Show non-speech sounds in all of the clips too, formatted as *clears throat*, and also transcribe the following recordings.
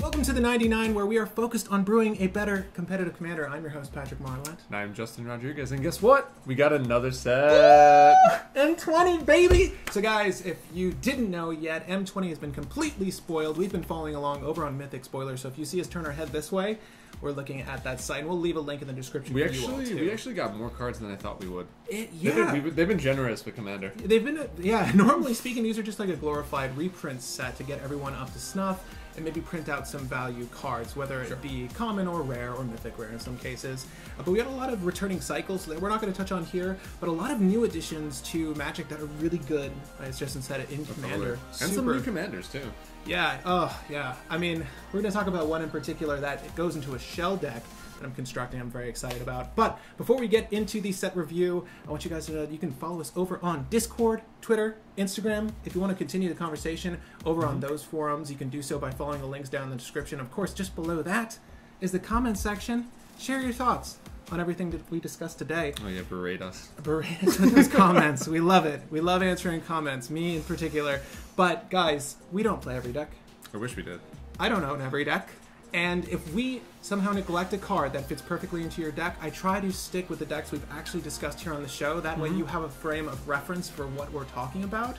Welcome to the 99, where we are focused on brewing a better competitive commander. I'm your host, Patrick Marlett. And I'm Justin Rodriguez, and guess what? We got another set. M20, baby! So, guys, if you didn't know yet, M20 has been completely spoiled. We've been following along over on Mythic Spoilers, so if you see us turn our head this way, we're looking at that site. And we'll leave a link in the description we for you all, actually we actually got more cards than I thought we would. It, They've, yeah. been, they've been generous with Commander. They've been, yeah, *laughs* normally speaking, these are just like a glorified reprint set to get everyone up to snuff and maybe print out some value cards, whether it be common or rare or mythic rare in some cases. Uh, but we had a lot of returning cycles that we're not going to touch on here, but a lot of new additions to Magic that are really good, as Justin said it, in Commander. And some new commanders too. yeah, oh, yeah. I mean, we're going to talk about one in particular that it goes into a shell deck that I'm constructing. I'm very excited about. But before we get into the set review, I want you guys to know that you can follow us over on Discord, Twitter, Instagram. If you want to continue the conversation over on mm-hmm. those forums, you can do so by following the links down in the description. Of course, just below that is the comment section. Share your thoughts on everything that we discussed today Oh yeah, berate us. berate us with those comments. We love it. We love answering comments, me in particular. But guys, we don't play every deck. I wish we did. I don't own every deck. And if we somehow neglect a card that fits perfectly into your deck, I try to stick with the decks we've actually discussed here on the show. That way you have a frame of reference for what we're talking about.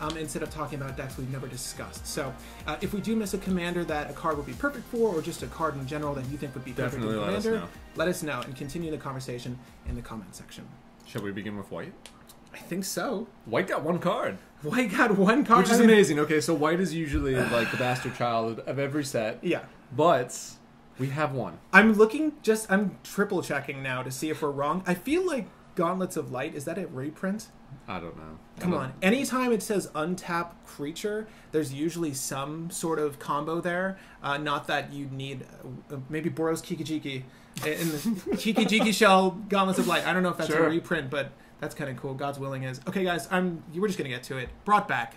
Um, instead of talking about decks we've never discussed. So, uh, if we do miss a commander that a card would be perfect for, or just a card in general that you think would be perfect Definitely in let us commander, know. let us know and continue the conversation in the comment section. Shall we begin with white? I think so. White got one card, White got one card, which is amazing. Okay, so white is usually like the bastard child of every set, Yeah, but we have one. I'm looking. Just I'm triple checking now to see if we're wrong. I feel like Gauntlets of Light is that a reprint? I don't know. Come don't- on. Anytime it says untap creature, there's usually some sort of combo there. Uh, not that you need uh, maybe Boros Kikijiki in the *laughs* Kikijiki shell Gauntlets of Light. I don't know if that's Sure. a reprint, but that's kind of cool. God's willing is okay, guys. I'm. We're just gonna get to it. Brought back.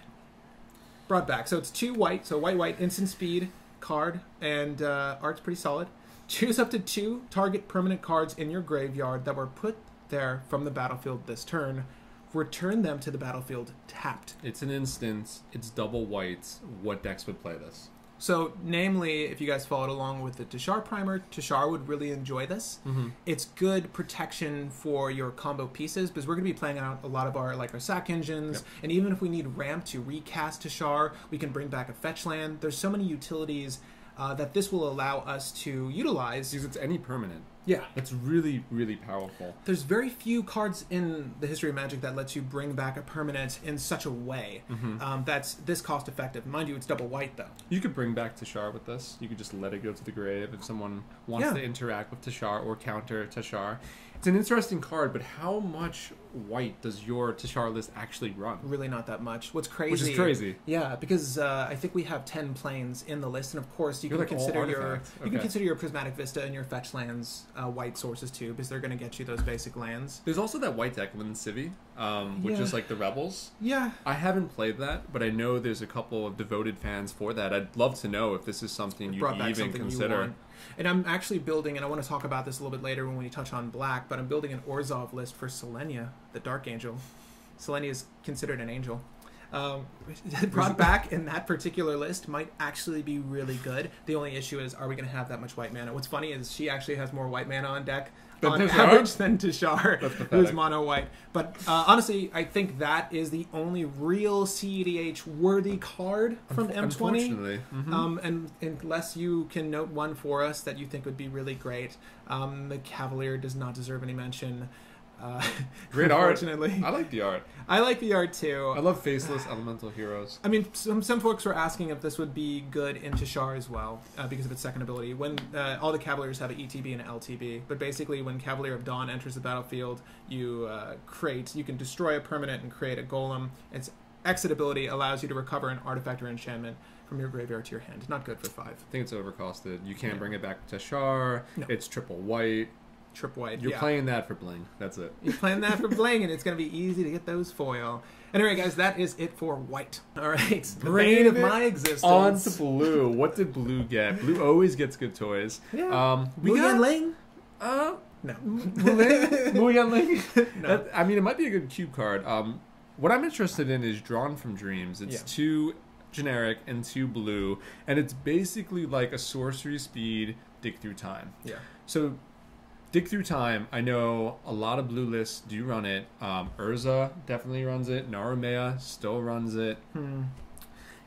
Brought back. So it's two white. So white white instant speed card and uh, art's pretty solid. Choose up to two target permanent cards in your graveyard that were put there from the battlefield this turn. Return them to the battlefield tapped. It's an instance. It's double whites. What decks would play this? So, namely, if you guys followed along with the Teshar primer, Teshar would really enjoy this. Mm-hmm. It's good protection for your combo pieces because we're going to be playing out a lot of our like our sack engines, Yep. and even if we need ramp to recast Teshar, we can bring back a fetch land. There's so many utilities uh, that this will allow us to utilize. Because it's any permanent. Yeah, That's really, really powerful. there's very few cards in the history of Magic that lets you bring back a permanent in such a way Mm-hmm. um, that's this cost effective. Mind you, it's double white though. You could bring back Teshar with this. You could just let it go to the grave if someone wants Yeah. to interact with Teshar or counter Teshar. It's an interesting card, but how much white does your Teshar list actually run? Really, not that much. What's crazy? Which is crazy. Yeah, because uh, I think we have ten plains in the list, and of course you You're can like consider your artifacts. you can consider your prismatic vista and your fetch lands uh, white sources too, because they're going to get you those basic lands. There's also that white deck, Lin Sivvi, um, which Yeah. is like the Rebels. Yeah, I haven't played that, but I know there's a couple of devoted fans for that. I'd love to know if this is something you even something consider. want. And I'm actually building, and I want to talk about this a little bit later when we touch on black. But I'm building an Orzhov list for Selenia, the Dark Angel. Selenia is considered an angel. Um, *laughs* brought back in that particular list might actually be really good. The only issue is, are we going to have that much white mana? What's funny is she actually has more white mana on deck on average than Teshar, That's who's mono white. But uh, honestly, I think that is the only real CEDH worthy card from M20. Unfortunately. Mhm. Um, and unless you can note one for us that you think would be really great, um, the Cavalier does not deserve any mention. Uh, Great *laughs* art. Unfortunately, I like the art. I like the art too. I love faceless elemental heroes. I mean, some some folks were asking if this would be good in Teshar as well uh, because of its second ability. When uh, all the Cavaliers have an ETB and an LTB, but basically when Cavalier of Dawn enters the battlefield, you uh, create, you can destroy a permanent and create a golem. Its exit ability allows you to recover an artifact or enchantment from your graveyard to your hand. Not good for five. I think it's overcosted. You can't Yeah. bring it back to Teshar. No. It's triple white. Trip white. You're yeah. playing that for bling. That's it. You're playing that for bling, and it's going to be easy to get those foil. Anyway, guys, that is it for white. *laughs* All right, the bane of my existence. On to blue. What did blue get? Blue always gets good toys. Yeah. Um, we got Ling? uh, No. Mugen *laughs* Ling. No. That- I mean, it might be a good cube card. Um, what I'm interested in is Drawn from Dreams. It's Yeah. two generic and two blue, and it's basically like a sorcery speed dig through time. Yeah. So, dig through time. I know a lot of blue lists do run it. Um, Urza definitely runs it. Naru Meha still runs it. Hmm.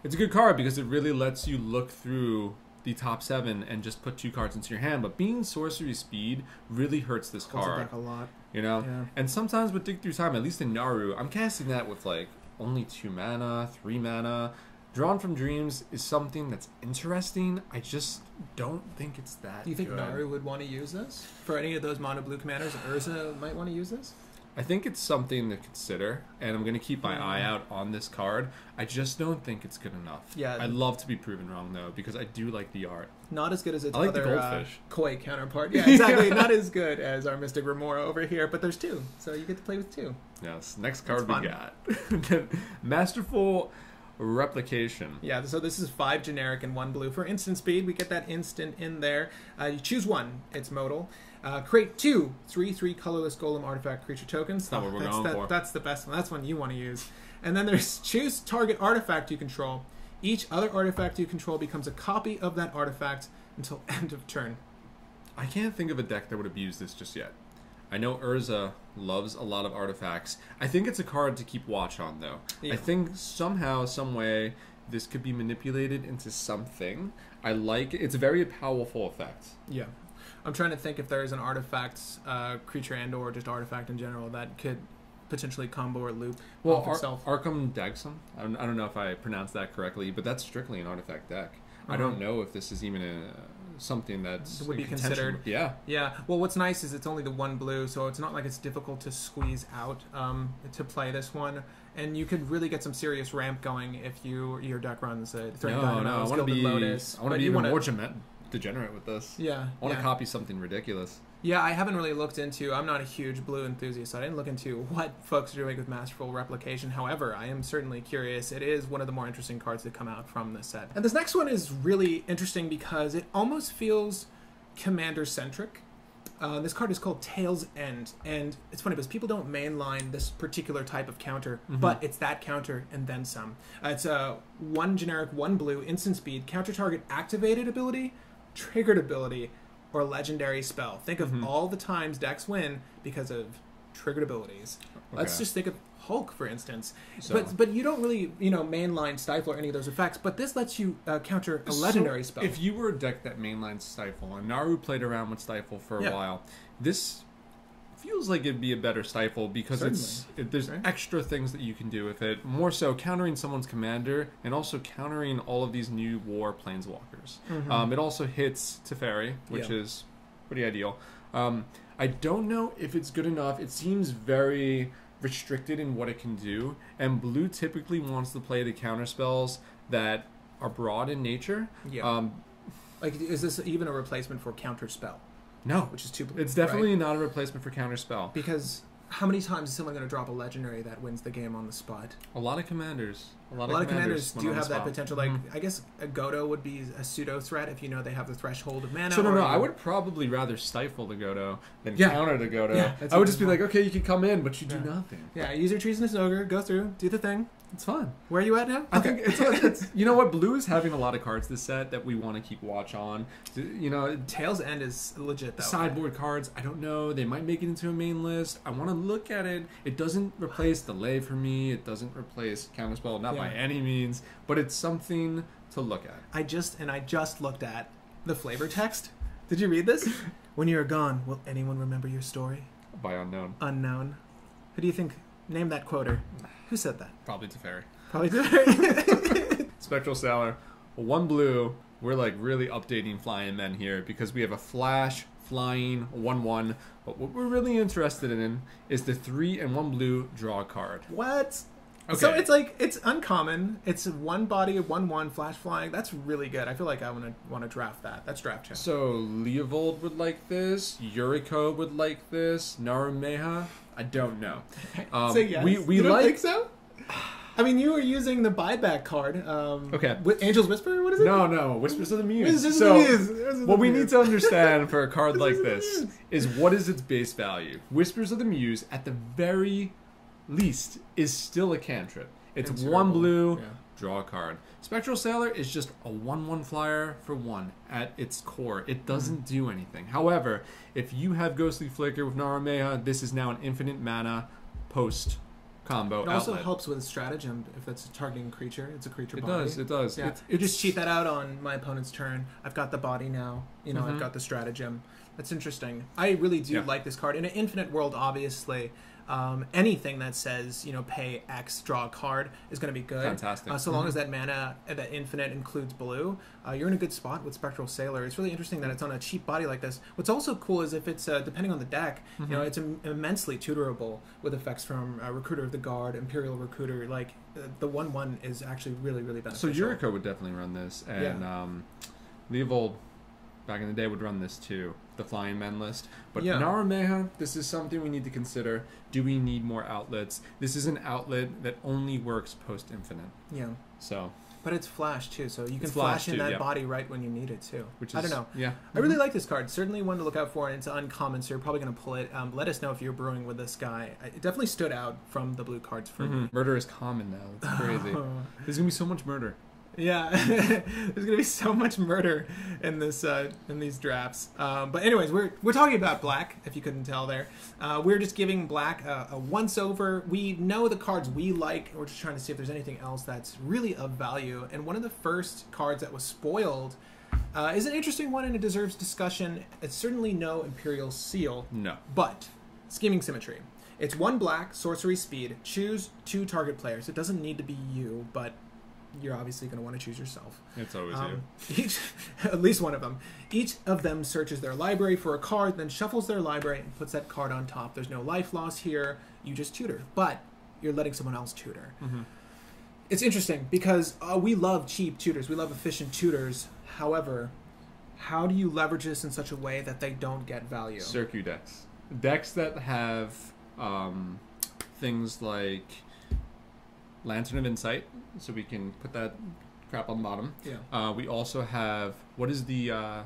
It's a good card because it really lets you look through the top seven and just put two cards into your hand. But being sorcery speed really hurts this Holds it card. a lot. You know, Yeah. and sometimes with dig through time, at least in Naru, I'm casting that with like only two mana, three mana. Drawn from Dreams is something that's interesting. I just don't think it's that. Do you think good. Naru would want to use this for any of those mono blue commanders? Urza might want to use this. I think it's something to consider, and I'm going to keep my Hmm. eye out on this card. I just don't think it's good enough. Yeah. I'd love to be proven wrong though, because I do like the art. Not as good as its I like the other uh, goldfish. koi counterpart. *laughs* Yeah, exactly. Not as good as our Mystic Remora over here, but there's two, so you get to play with two. Yes. Next That's card we got, *laughs* Masterful Replication. Yeah, so this is five generic and one blue. For instant speed, we get that instant in there. Uh, you choose one, it's modal. Uh, create two three three colorless golem artifact creature tokens. That's what we're that's, going that- for. That's the best one. That's one you want to use. And then there's *laughs* choose target artifact you control. Each other artifact you control becomes a copy of that artifact until *laughs* end of turn. I can't think of a deck that would abuse this just yet. I know Urza loves a lot of artifacts. I think it's a card to keep watch on, though. Yeah. I think somehow, some way, this could be manipulated into something. I like it. It's a very powerful effect. Yeah. I'm trying to think if there's an artifact, uh, creature and or just artifact in general that could potentially combo or loop Well, off Ar- itself. Arcum Dagsson. I don't, I don't know if I pronounced that correctly, but that's strictly an artifact deck. I Uh-huh. don't know if this is even a something that's Would be considered. Yeah, Yeah. Well, what's nice is it's only the one blue, so it's not like it's difficult to squeeze out um, to play this one. And you could really get some serious ramp going if you your deck runs a Threat no, no. I want to be. Lotus. I want to be even wanna- more degenerate with this. Yeah. I want to yeah. copy something ridiculous. Yeah, I haven't really looked into. I'm not a huge blue enthusiast, so I didn't look into what folks are doing with Masterful Replication. However, I am certainly curious. It is one of the more interesting cards that come out from this set. And this next one is really interesting because it almost feels commander centric. Uh, this card is called Tale's End, and it's funny because people don't mainline this particular type of counter, Mhm. but it's that counter and then some. Uh, it's a one generic, one blue, instant speed, counter target activated ability, triggered ability, or legendary spell. Think of Mhm. all the times decks win because of triggered abilities. Let's just think of Hulk, for instance. So- But but you don't really you know mainline stifle or any of those effects. But this lets you uh, counter a legendary So, spell. If you were a deck that mainline Stifle, and Naru played around with Stifle for a Yeah. while, this feels like it'd be a better Stifle because it's it, there's Right. extra things that you can do with it. More so countering someone's commander and also countering all of these new war planeswalkers. Mhm. Um, it also hits Teferi, which Yeah. is pretty ideal. Um, I don't know if it's good enough. It seems very restricted in what it can do, and blue typically wants to play the counter spells that are broad in nature. yeah. Um, like is this even a replacement for counter spell, no, which is two blue? it's definitely right? not a replacement for counter spell. because how many times is someone going to drop a legendary that wins the game on the spot? A lot of commanders, a lot, A lot of commanders went do have that potential. Like Mhm. I guess a Godo would be a pseudo threat if you know they have the threshold of mana. So no, no, I would probably rather stifle the Godo than Yeah. counter the Godo. Yeah, that's I would just be more- like, okay, you can come in, but you do nothing. Yeah, use your treasonous ogre, go through, do the thing. It's fun. Where are you at now? I think it's, *laughs* it's you know what blue is having a lot of cards this set that we want to keep watch on. You know, Tale's End is legit though. sideboard cards. I don't know. They might make it into a main list. I want to look at it. It doesn't replace delay for me. It doesn't replace counterspell, not by any means. But it's something to look at. I just and I just looked at the flavor text. Did you read this? *laughs* when you are gone, will anyone remember your story? By unknown, Unknown. Who do you think? Name that quoter. Who said that? probably Teferi. Probably did. *laughs* *laughs* Spectral Sailor, one blue. We're like really updating flying men here because we have a flash flying one one. But what we're really interested in is the three and one blue draw card. what? Okay. So it's like it's uncommon. It's one body, one one flash flying. That's really good. I feel like I want to want to draft that. That's draft check. So Leovold would like this. Yuriko would like this. Naru Meha, I don't know. *laughs* Um, yes. We we you don't like think so? I mean, you were using the buyback card. Um, Okay. Wi- Angel's Whisper. What is it? no no Whispers of the Muse. Whispers of the so Muse. Whispers what the we Muse. need to understand for a *laughs* card like Whispers of the this is what is its base value. Whispers of the Muse at the very least is still a cantrip. It's one blue, Yeah. Draw a card. Spectral Sailor is just a 1 1 flyer for 1 at its core. It doesn't Mm-hmm. do anything. However, if you have Ghostly Flicker with Naru Meha, this is now an infinite mana post combo It also outlet. helps with stratagem if that's a targeting creature. It's a creature body. It body. does, it does. Yeah, It's, you just cheat that out on my opponent's turn. I've got the body now. You know, I've Mhm. got the stratagem. That's interesting. I really do Yeah. like this card. In an infinite world, obviously, um, anything that says you know pay X, draw a card is going to be good. Fantastic. Uh, so long Mhm. as that mana, uh, that infinite includes blue, uh, you're in a good spot with Spectral Sailor. It's really interesting that it's on a cheap body like this. What's also cool is if it's uh, depending on the deck, you know, Mhm. it's Im- immensely tutorable with effects from uh, Recruiter of the Guard, Imperial Recruiter. Like uh, the one one is actually really really beneficial. So. Yuriko would definitely run this, and um, Leovold back in the day would run this too, the Flying Men list. But Yeah. Naru Meha, this is something we need to consider. Do we need more outlets? This is an outlet that only works post Infinite. yeah. So, But it's flash too, so you can flash, flash in too, that yeah. body right when you need it too. which is I don't know. Yeah, I really like this card. Certainly one to look out for, and it's uncommon, so you're probably going to pull it. Um, let us know if you're brewing with this guy. It definitely stood out from the blue cards for me. Mhm. Murder is common now. It's crazy. *laughs* There's gonna be so much murder. Yeah, *laughs* there's gonna be so much murder in this uh, in these drafts. Um, but anyways, we're we're talking about black. If you couldn't tell there, uh, we're just giving black a, a once over. We know the cards we like. We're just trying to see if there's anything else that's really of value. And one of the first cards that was spoiled uh, is an interesting one, and it deserves discussion. It's certainly no Imperial Seal. No. But scheming symmetry. It's one black, sorcery speed. Choose two target players. It doesn't need to be you, but you're obviously going to want to choose yourself. It's always Um, *laughs* each, *laughs* at least one of them. Each of them searches their library for a card, then shuffles their library and puts that card on top. There's no life loss here. You just tutor, but you're letting someone else tutor. you. hmm It's interesting because uh, we love cheap tutors. We love efficient tutors. However, how do you leverage this in such a way that they don't get value? Circu decks. Decks that have um, things like Lantern of Insight, so we can put that crap on the bottom. Yeah. Uh, we also have what is the uh,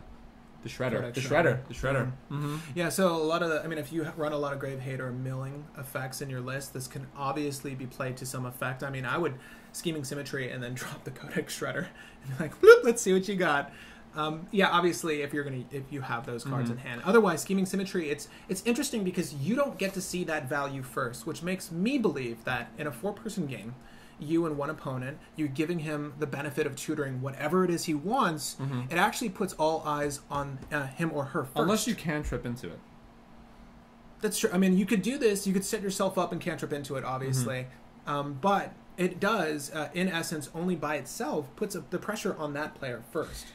the shredder? The Shredder. shredder. The shredder. Mm-hmm. Yeah, so a lot of the, I mean, if you run a lot of Grave Hate or Milling effects in your list, this can obviously be played to some effect. I mean, I would Scheming Symmetry and then *laughs* drop the Codex Shredder and be like, bloop, let's see what you got. Um, yeah, obviously, if you're gonna, if you have those cards Mhm. in hand. Otherwise, Scheming Symmetry, it's it's interesting because you don't get to see that value first, which makes me believe that in a four-person game, you and one opponent, you're giving him the benefit of tutoring whatever it is he wants. Mhm. It actually puts all eyes on uh, him or her first. Unless you can trip into it. That's true. I mean, you could do this. You could set yourself up and cantrip into it, obviously. Um, but it does, uh, in essence, only by itself puts the pressure on that player first.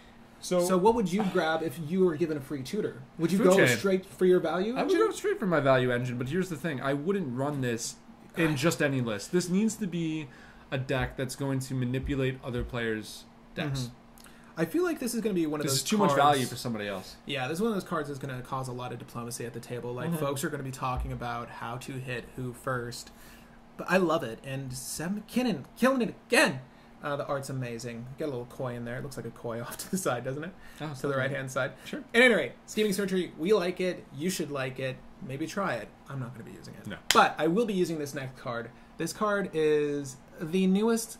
So, So, what would you grab if you were given a free tutor? Would you go chain. straight for your value? I would engine? go straight for my value engine, but here's the thing: I wouldn't run this in just any list. This needs to be a deck that's going to manipulate other players' decks. Mhm. I feel like this is going to be one of This those. is too much cards- value for somebody else. Yeah, this is one of those cards that's going to cause a lot of diplomacy at the table. Like Mhm. folks are going to be talking about how to hit who first. But I love it, and Sam McKinnon killing it again. Uh, the art's amazing. Get a little koi in there. It looks like a koi *laughs* off to the side, doesn't it? Oh, To the right hand side. Sure. At any rate, scheming surgery. We like it. You should like it. Maybe try it. I'm not going to be using it. No. But I will be using this next card. This card is the newest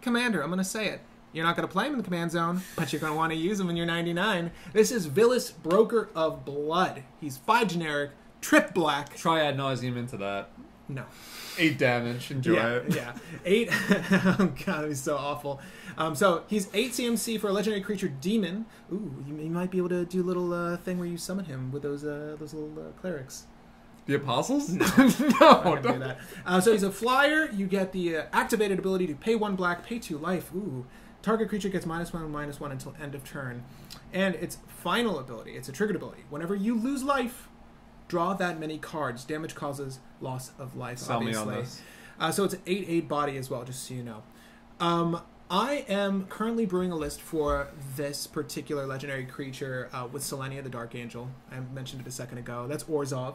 commander. I'm going to say it. You're not going to play him in the command zone, but you're going to want to use him when you're 99. This is Vilis, Broker of Blood. He's five generic, trip black. Try Ad Nauseam into that. No. Eight damage. Enjoy yeah, it. yeah. Eight. *laughs* oh god, he's so awful. Um, so he's eight CMC for a legendary creature demon. Ooh, you, you might be able to do a little uh, thing where you summon him with those uh, those little uh, clerics. The apostles? No. *laughs* no, do that. Uh, so he's a flyer. You get the uh, activated ability to pay one black, pay two life. Ooh. Target creature gets minus one, minus one until end of turn. And its final ability, it's a triggered ability. Whenever you lose life, draw that many cards. Damage causes loss of life, Sell me obviously. Uh, so it's an 8 8 body as well, just so you know. Um, I am currently brewing a list for this particular legendary creature uh, with Selenia the Dark Angel. I mentioned it a second ago. That's Orzhov.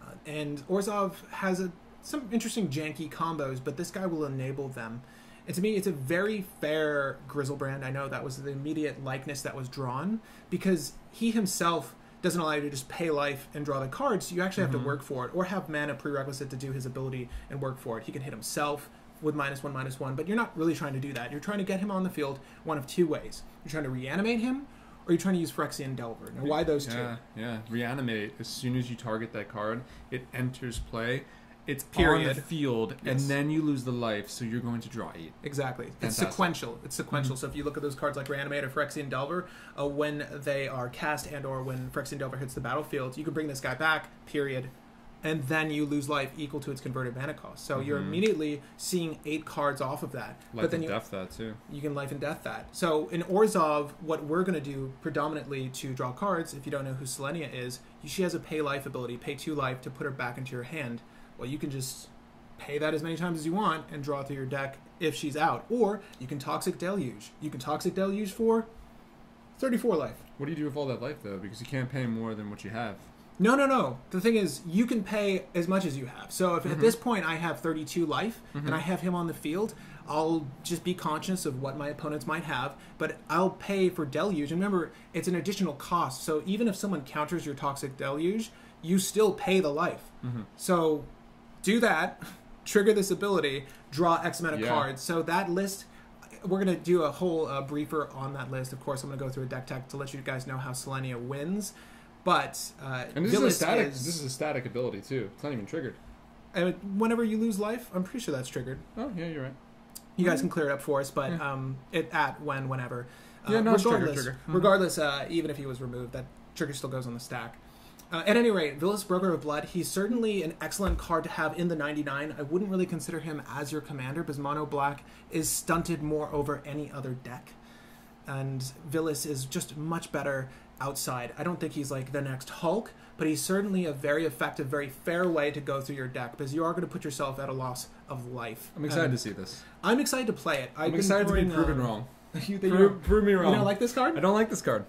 Uh, and Orzhov has a, some interesting janky combos, but this guy will enable them. And to me, it's a very fair Griselbrand. I know that was the immediate likeness that was drawn because he himself doesn't allow you to just pay life and draw the cards. So you actually have Mhm. to work for it or have mana prerequisite to do his ability and work for it. He can hit himself with minus one, minus one, but you're not really trying to do that. You're trying to get him on the field one of two ways. You're trying to reanimate him or you're trying to use Phyrexian Delver. Now, why those yeah, two? Yeah, reanimate. As soon as you target that card, it enters play. It's on Period. the field, and then you lose the life, so you're going to draw eight. Exactly. It's Fantastic. Mm-hmm. sequential. It's sequential. So if you look at those cards like Reanimate or Phyrexian Delver, uh, when they are cast and or when Phyrexian Delver hits the battlefield, you can bring this guy back, period. And then you lose life equal to its converted mana cost. So you're Mhm. immediately seeing eight cards off of that. Life but then and you, death that too. you can life and death that. So in Orzhov, what we're going to do predominantly to draw cards, if you don't know who Selenia is, she has a pay life ability, pay two life to put her back into your hand. Well, you can just pay that as many times as you want and draw through your deck if she's out. Or you can Toxic Deluge. You can Toxic Deluge for 34 life. What do you do with all that life though? Because you can't pay more than what you have. No, no, no. The thing is, you can pay as much as you have. So if at Mhm. this point I have 32 life Mhm. and I have him on the field, I'll just be conscious of what my opponents might have, but I'll pay for deluge. And remember, it's an additional cost. So even if someone counters your toxic deluge, you still pay the life. Mhm. So do that, trigger this ability, draw X amount of Yeah. cards. So that list, we're going to do a whole uh, briefer on that list. Of course, I'm going to go through a deck tech to let you guys know how Selenia wins. But uh, And this is a static. is- This is a static ability too. It's not even triggered. uh, whenever you lose life, I'm pretty sure that's triggered. Oh yeah, you're right. You guys can clear it up for us, but Yeah. um, it at when whenever. Uh, Yeah, no, regardless, trigger. Mhm. regardless, uh, even if he was removed, that trigger still goes on the stack. Uh, at any rate, Vilis Broker of Blood, he's certainly an excellent card to have in the 99. I wouldn't really consider him as your commander because Mono Black is stunted more over any other deck. And Vilis is just much better outside. I don't think he's like the next Hulk, but he's certainly a very effective, very fair way to go through your deck because you are going to put yourself at a loss of life. I'm excited to see this. I'm excited to play it. I'm been excited to be proven um, wrong. *laughs* You, that Prove, me you don't like this card? I don't like this card.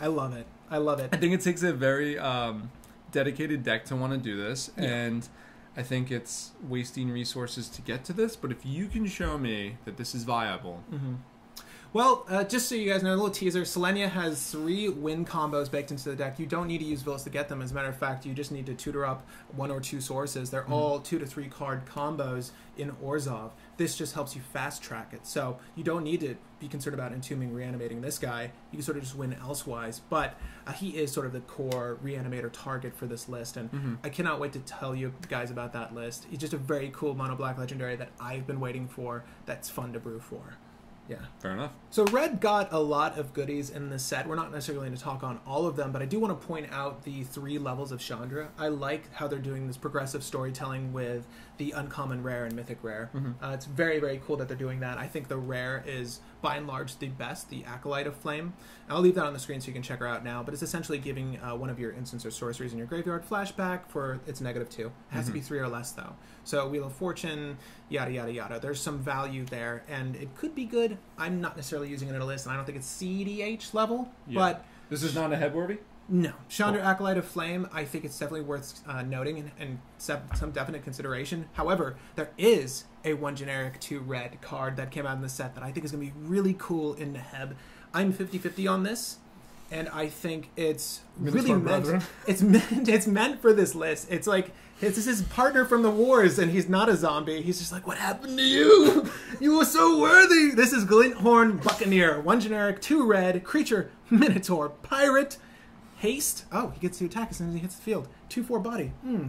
I love it. I love it. I think it takes a very um, dedicated deck to want to do this, Yeah. and I think it's wasting resources to get to this. But if you can show me that this is viable, hmm Well, uh, just so you guys know, a little teaser: Selenia has three win combos baked into the deck. You don't need to use Vilis to get them. As a matter of fact, you just need to tutor up one or two sources. They're Mhm. all two to three card combos in Orzhov. This just helps you fast track it. So you don't need to be concerned about entombing, reanimating this guy. You can sort of just win elsewise. But uh, he is sort of the core reanimator target for this list, and Mhm. I cannot wait to tell you guys about that list. He's just a very cool mono black legendary that I've been waiting for. That's fun to brew for. Yeah. fair enough. So Red got a lot of goodies in this set. We're not necessarily going to talk on all of them, but I do want to point out the three levels of Chandra. I like how they're doing this progressive storytelling with the uncommon rare and mythic rare. Mhm. Uh, it's very, very cool that they're doing that. I think the rare is by and large the best, the Acolyte of Flame. I'll leave that on the screen so you can check her out now, but it's essentially giving uh, one of your instants or sorceries in your graveyard flashback for its negative two. It has to be Mhm. three or less though. So Wheel of Fortune, yada yada yada. There's some value there, and it could be good. I'm not necessarily using it in a list, and I don't think it's CDH level, Yeah. but This is not a headworthy. No. Chandra Acolyte of Flame, I think it's definitely worth uh, noting and, and sep- some definite consideration. However, there is a one generic two red card that came out in the set that I think is going to be really cool in Neheb. I'm 50 50 on this. And I think it's Minotaur really meant. Brethren. *laughs* It's meant. It's meant for this list. It's like this is his partner from the wars, and he's not a zombie. He's just like, "What happened to you? *laughs* You were so worthy." This is Glinthorn Buccaneer, one generic, two red creature, Minotaur, pirate, haste. Oh, he gets to attack as soon as he hits the field. Two four body. Hmm.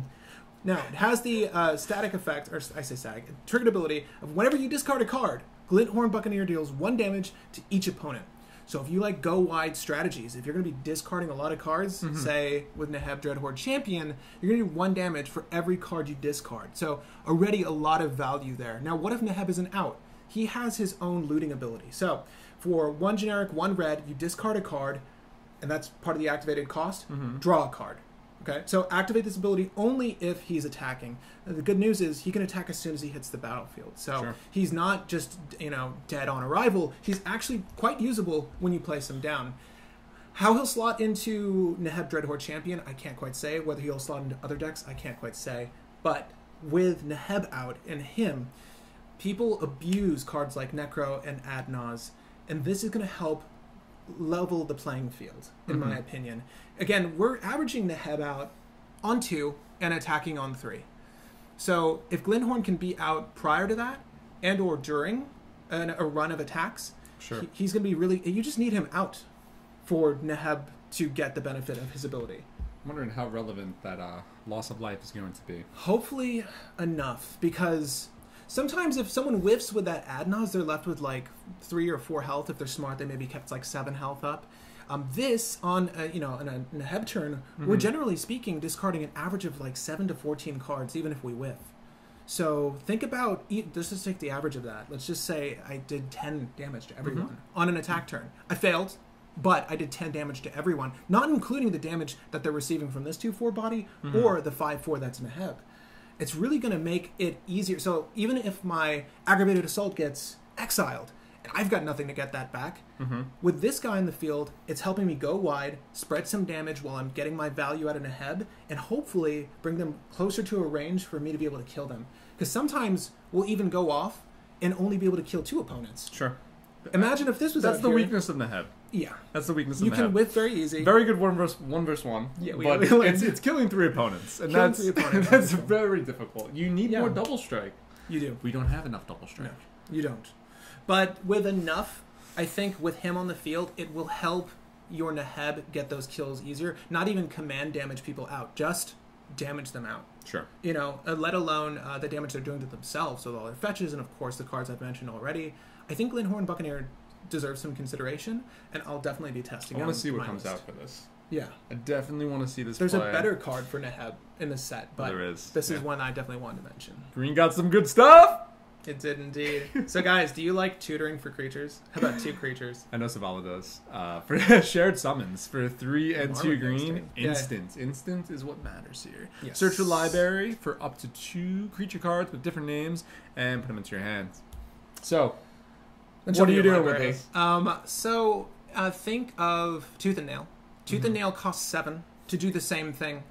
Now it has the uh, static effect, or I say static, triggered ability of whenever you discard a card, Glinthorn Buccaneer deals one damage to each opponent. So if you like go wide strategies, if you're going to be discarding a lot of cards, Mhm. say with Neheb Dreadhorde Champion, you're going to do one damage for every card you discard. So already a lot of value there. Now, what if Neheb isn't out? He has his own looting ability. So for one generic, one red, you discard a card, and that's part of the activated cost. Mhm. Draw a card. Okay, so activate this ability only if he's attacking. The good news is he can attack as soon as he hits the battlefield. So Sure. he's not just you know dead on arrival. He's actually quite usable when you place him down. How he'll slot into Neheb Dreadhorde Champion, I can't quite say. Whether he'll slot into other decks, I can't quite say. But with Neheb out and him, people abuse cards like Necro and Adnaz, and this is going to help level the playing field, in my Mhm. opinion. Again, we're averaging Neheb out on two and attacking on three. So if Glint-Horn can be out prior to that and or during an, a run of attacks, Sure. he- he's going to be really. You just need him out for Neheb to get the benefit of his ability. I'm wondering how relevant that uh, loss of life is going to be. Hopefully enough, because sometimes if someone whiffs with that Adnaz, they're left with like three or four health. If they're smart, they maybe kept like seven health up. Um, this on a, you know on a, in a Heb turn, we're Mhm. generally speaking discarding an average of like seven to fourteen cards, even if we whiff. So think about let's just take the average of that. Let's just say I did ten damage to everyone on an attack turn. I failed, but I did ten damage to everyone, not including the damage that they're receiving from this two four body Mhm. or the five four that's Neheb. It's really going to make it easier. So even if my aggravated assault gets exiled, and I've got nothing to get that back, Mm-hmm. with this guy in the field, it's helping me go wide, spread some damage while I'm getting my value out of Neheb, and hopefully bring them closer to a range for me to be able to kill them. Because sometimes we'll even go off and only be able to kill two opponents. Sure. Imagine if this was That's the here- weakness of the head. Yeah, That's the weakness you of the can head. whiff very easy. Very good one versus one versus one. Yeah, we- but *laughs* we it's, it's killing three opponents, and Killing that's opponents. *laughs* that's very difficult. You need Yeah. more double strike. you do. We don't have enough double strike. No, You don't. But with enough, I think with him on the field, it will help your Neheb get those kills easier. Not even command damage people out, just damage them out. Sure. You know, uh, let alone uh, the damage they're doing to themselves with all their fetches and, of course, the cards I've mentioned already. I think Glint-Horn Buccaneer deserves some consideration, and I'll definitely be testing it. I want to see what comes list. out for this. Yeah. I definitely want to see this. There's play. a better card for Neheb in this set, but there is. this is one I definitely wanted to mention. Green got some good stuff. It did indeed. *laughs* so, guys, do you like tutoring for creatures? How about two creatures? *laughs* I know Selvala does. Uh, for *laughs* shared summons for three and Armor two green, it. Yeah. instant. Instant is what matters here. Yes. Search the library for up to two creature cards with different names and put them into your hands. So, Let's What are you doing with library. this? Um, so uh, think of Tooth and Nail. Tooth and Mhm. Nail costs seven to do the same thing,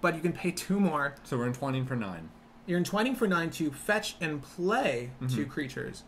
but you can pay two more. so we're entwining for nine. You're entwining for nine to fetch and play two Mhm. creatures.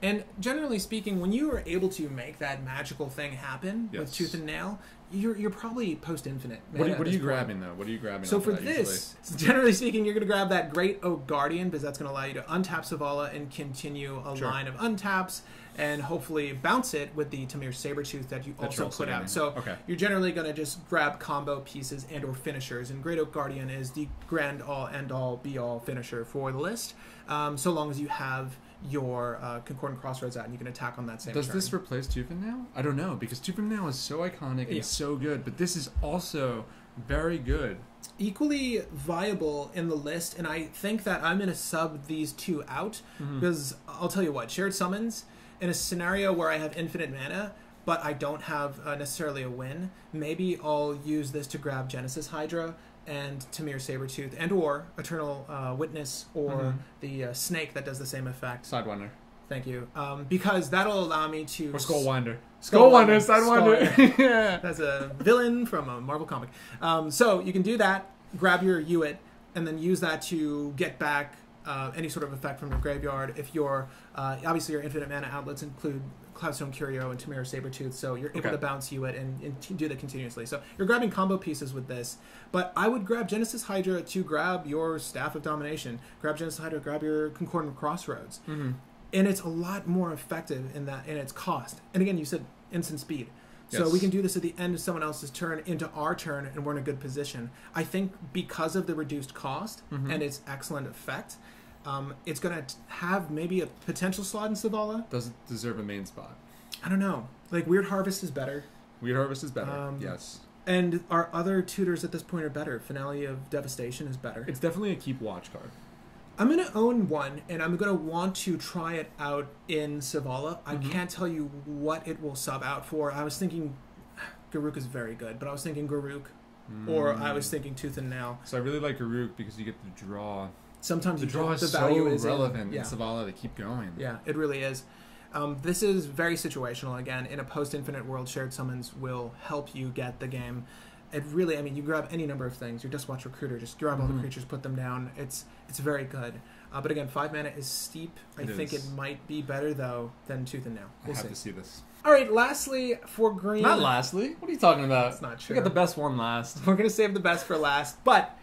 And generally speaking, when you are able to make that magical thing happen with Tooth and Nail, you're you're probably post infinite. What are, what are you grabbing though? What are you grabbing? So for this, *laughs* generally speaking, you're going to grab that Great Oak Guardian because that's going to allow you to untap Selvala and continue a Sure. line of untaps and hopefully bounce it with the Temur Sabertooth that you That also you're put out. So okay, you're generally going to just grab combo pieces and or finishers, and Great Oak Guardian is the grand all end all be all finisher for the list. Um, so long as you have your uh, Concordant Crossroads out and you can attack on that same. does turn. this replace Tooth and Nail? I don't know because Tooth and Nail is so iconic and Yeah. so good, but this is also very good. equally viable in the list, and I think that I'm going to sub these two out Mhm. because I'll tell you what, shared summons in a scenario where I have infinite mana, but I don't have uh, necessarily a win. Maybe I'll use this to grab Genesis Hydra and Temur Sabertooth and or Eternal uh, Witness or Mhm. the uh, Snake that does the same effect. Sidewinder Thank you. Um, because that'll allow me to or Skullwinder. Skullwinder, Skullwinder, Sidewinder. yeah. *laughs* That's a villain from a Marvel comic. Um, so you can do that, grab your Hewitt, and then use that to get back uh, any sort of effect from your graveyard. If your uh, obviously your infinite mana outlets include Cloudstone Curio and Temur Sabertooth, so you're able Okay. to bounce Hewitt and, and do that continuously. So you're grabbing combo pieces with this. But I would grab Genesis Hydra to grab your Staff of Domination. Grab Genesis Hydra, grab your Concordant Crossroads Mhm. and it's a lot more effective in that in its cost. And again, you said instant speed. So Yes. we can do this at the end of someone else's turn into our turn, and we're in a good position. I think because of the reduced cost Mhm. and its excellent effect, um, it's going to have maybe a potential slot in Selvala. Does it deserve a main spot? I don't know. Like Weird Harvest is better, Weird Harvest is better. Um, yes, and our other tutors at this point are better. Finale of Devastation is better. it's definitely a keep watch card. I'm gonna own one, and I'm gonna want to try it out in Selvala. I Mhm. can't tell you what it will sub out for. I was thinking *sighs* Garruk is very good, but I was thinking Garruk, or I was Mm. thinking Tooth and Nail. So I really like Garruk because you get the draw. Sometimes The you draw don't- is the so value is in- yeah, in Selvala to keep going. yeah, it really is. Um, this is very situational. Again, in a post-infinite world, shared summons will help you get the game. It really, I mean, you grab any number of things. Your Duskwatch Recruiter, just grab all the Mhm. creatures, put them down. It's it's very good. Uh, but again, five mana is steep. I It think is. it might be better though than Tooth and Nail. I We'll have see. to see this. All right. Lastly, for green, Not lastly. What are you talking about? That's not true. We got the best one last. We're gonna save the best for last, but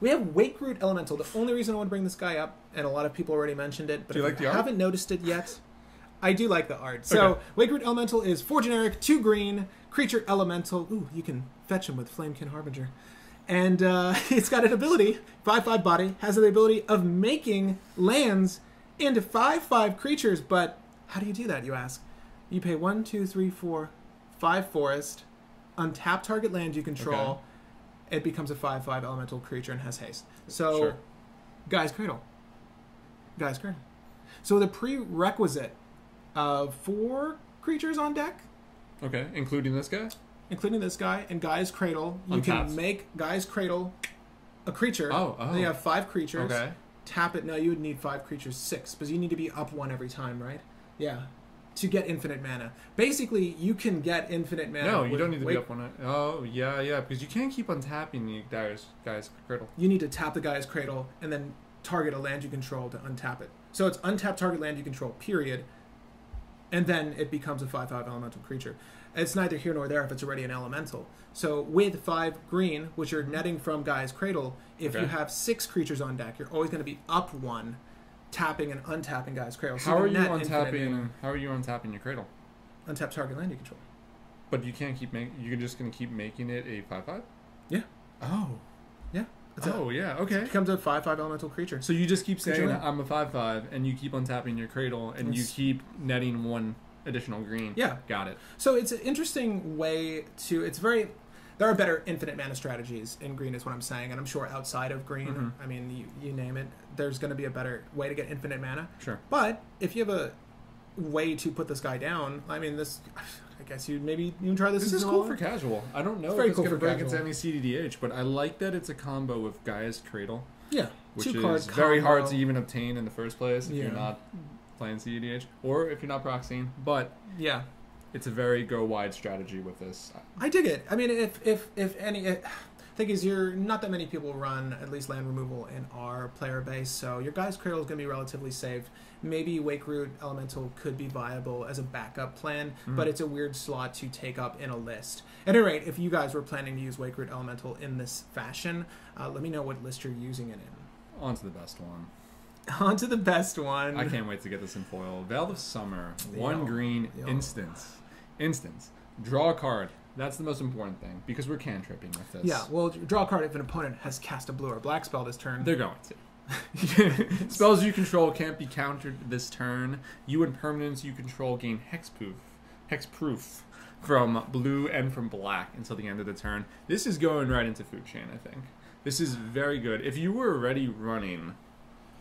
we have Wakeroot Elemental. The only reason I want to bring this guy up, and a lot of people already mentioned it, but Do you if like you the art? haven't noticed it yet, I do like the art. So Okay. Wakeroot Elemental is four generic, two green, creature elemental. Ooh, you can fetch him with Flamekin Harbinger. And uh, *laughs* it's got an ability, 5 5 body, has the ability of making lands into 5 5 creatures. But how do you do that, you ask? You pay one, two, three, four, five forest, untap target land you control, it becomes a 5 5 elemental creature and has haste. So, Sure. Gaea's Cradle. Gaea's Cradle. So the prerequisite of four creatures on deck, Okay, including this guy. including this guy and Gaea's Cradle, you Untapped. can make Gaea's Cradle a creature. Oh, oh. Then you have five creatures. Okay. Tap it. No, you would need five creatures, six, because you need to be up one every time, right? Yeah. To get infinite mana. Basically, you can get infinite mana. No, you don't need to Wake- be up on it. Oh, yeah, yeah, because you can't keep untapping the guy's Gaea's Cradle. You need to tap the Gaea's Cradle and then target a land you control to untap it. So it's untap target land you control, period. And then it becomes a 5 5 elemental creature. It's neither here nor there if it's already an elemental. So with 5 green, which you're netting from Gaea's Cradle, if you have 6 creatures on deck, you're always going to be up 1, tapping and untapping Gaea's Cradle. So How are you untapping? Uh, how are you untapping your cradle? Untap target land you control. But you can't keep making. You're just gonna keep making it a five five. Yeah. Oh. Yeah. That's it. oh yeah. Okay. It becomes a 5 5 elemental creature. So you just keep saying. I'm a five five, and you keep untapping your cradle, and you keep netting one additional green. Yeah. Got it. So it's an interesting way to. It's very. There are better infinite mana strategies in green, is what I'm saying, and I'm sure outside of green, Mhm. I mean, you, you name it, there's going to be a better way to get infinite mana. Sure. But if you have a way to put this guy down, I mean, this. I guess you maybe you can try this. This is cool for casual. I don't know It's if very it's cool gonna for break casual. into any CDDH, but I like that it's a combo with Gaea's Cradle, yeah, which two is very hard to even obtain in the first place if Yeah. you're not playing CDDH or if you're not proxying. But Yeah, it's a very go wide strategy with this. I dig it. I mean, if if if any, it, thing is, you're not that many people run at least land removal in our player base, so your Gaea's Cradle is going to be relatively safe. Maybe Wakeroot Elemental could be viable as a backup plan, Mhm. but it's a weird slot to take up in a list. At any rate, if you guys were planning to use Wakeroot Elemental in this fashion, uh, let me know what list you're using it in. On to the best one. *laughs* On to the best one. I can't wait to get this in foil. Veil of Summer, one Yo. green, Yo. instance. Instance. Draw a card. That's the most important thing because we're cantripping with this. Yeah, well, draw a card if an opponent has cast a blue or black spell this turn. They're going to. *laughs* Spells you control can't be countered this turn. You and permanents you control gain hexproof, hexproof from blue and from black until the end of the turn. This is going right into food chain, I think. This is very good. If you were already running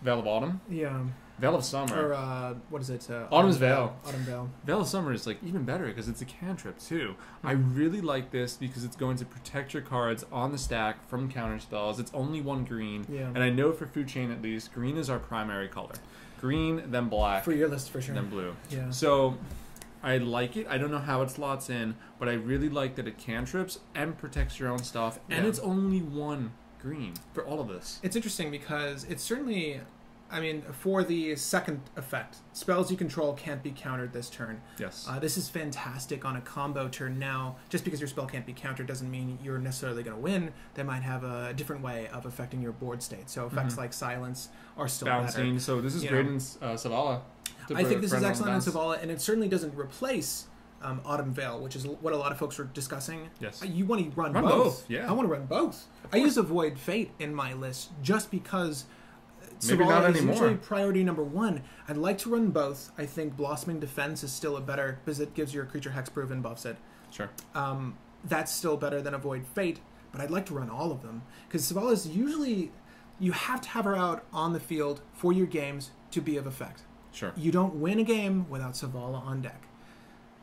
Veil of Autumn, yeah, Veil of Summer, or uh, what is it? Uh, Autumn's Veil. Autumn Veil. Veil of Summer is like even better because it's a cantrip too. I Mm-hmm. really like this because it's going to protect your cards on the stack from counter spells. It's only one green, Yeah. and I know for food chain at least, green is our primary color. Green, then black, For your list, for sure. then blue. Yeah. So I like it. I don't know how it slots in, but I really like that it cantrips and protects your own stuff, and Yeah. it's only one green for all of this. It's interesting because it's certainly, I mean, for the second effect, spells you control can't be countered this turn. Yes. Uh, this is fantastic on a combo turn. Now, just because your spell can't be countered doesn't mean you're necessarily going to win. They might have a different way of affecting your board state. So effects Mhm. like silence are still Bouncing. better. So this is You great know. in uh, Selvala. I think this is excellent in. Selvala, and it certainly doesn't replace um, Autumn Veil, which is what a lot of folks were discussing. Yes. Uh, You want to run, Run both. both, yeah. I want to run both. I use Avoid Fate in my list just because not is anymore. usually priority number one. I'd like to run both. I think Blossoming Defense is still a better because it gives your creature hexproof and buffs it. Sure. Um, that's still better than Avoid Fate, but I'd like to run all of them because Selvala is usually you have to have her out on the field for your games to be of effect. Sure. You don't win a game without Selvala on deck.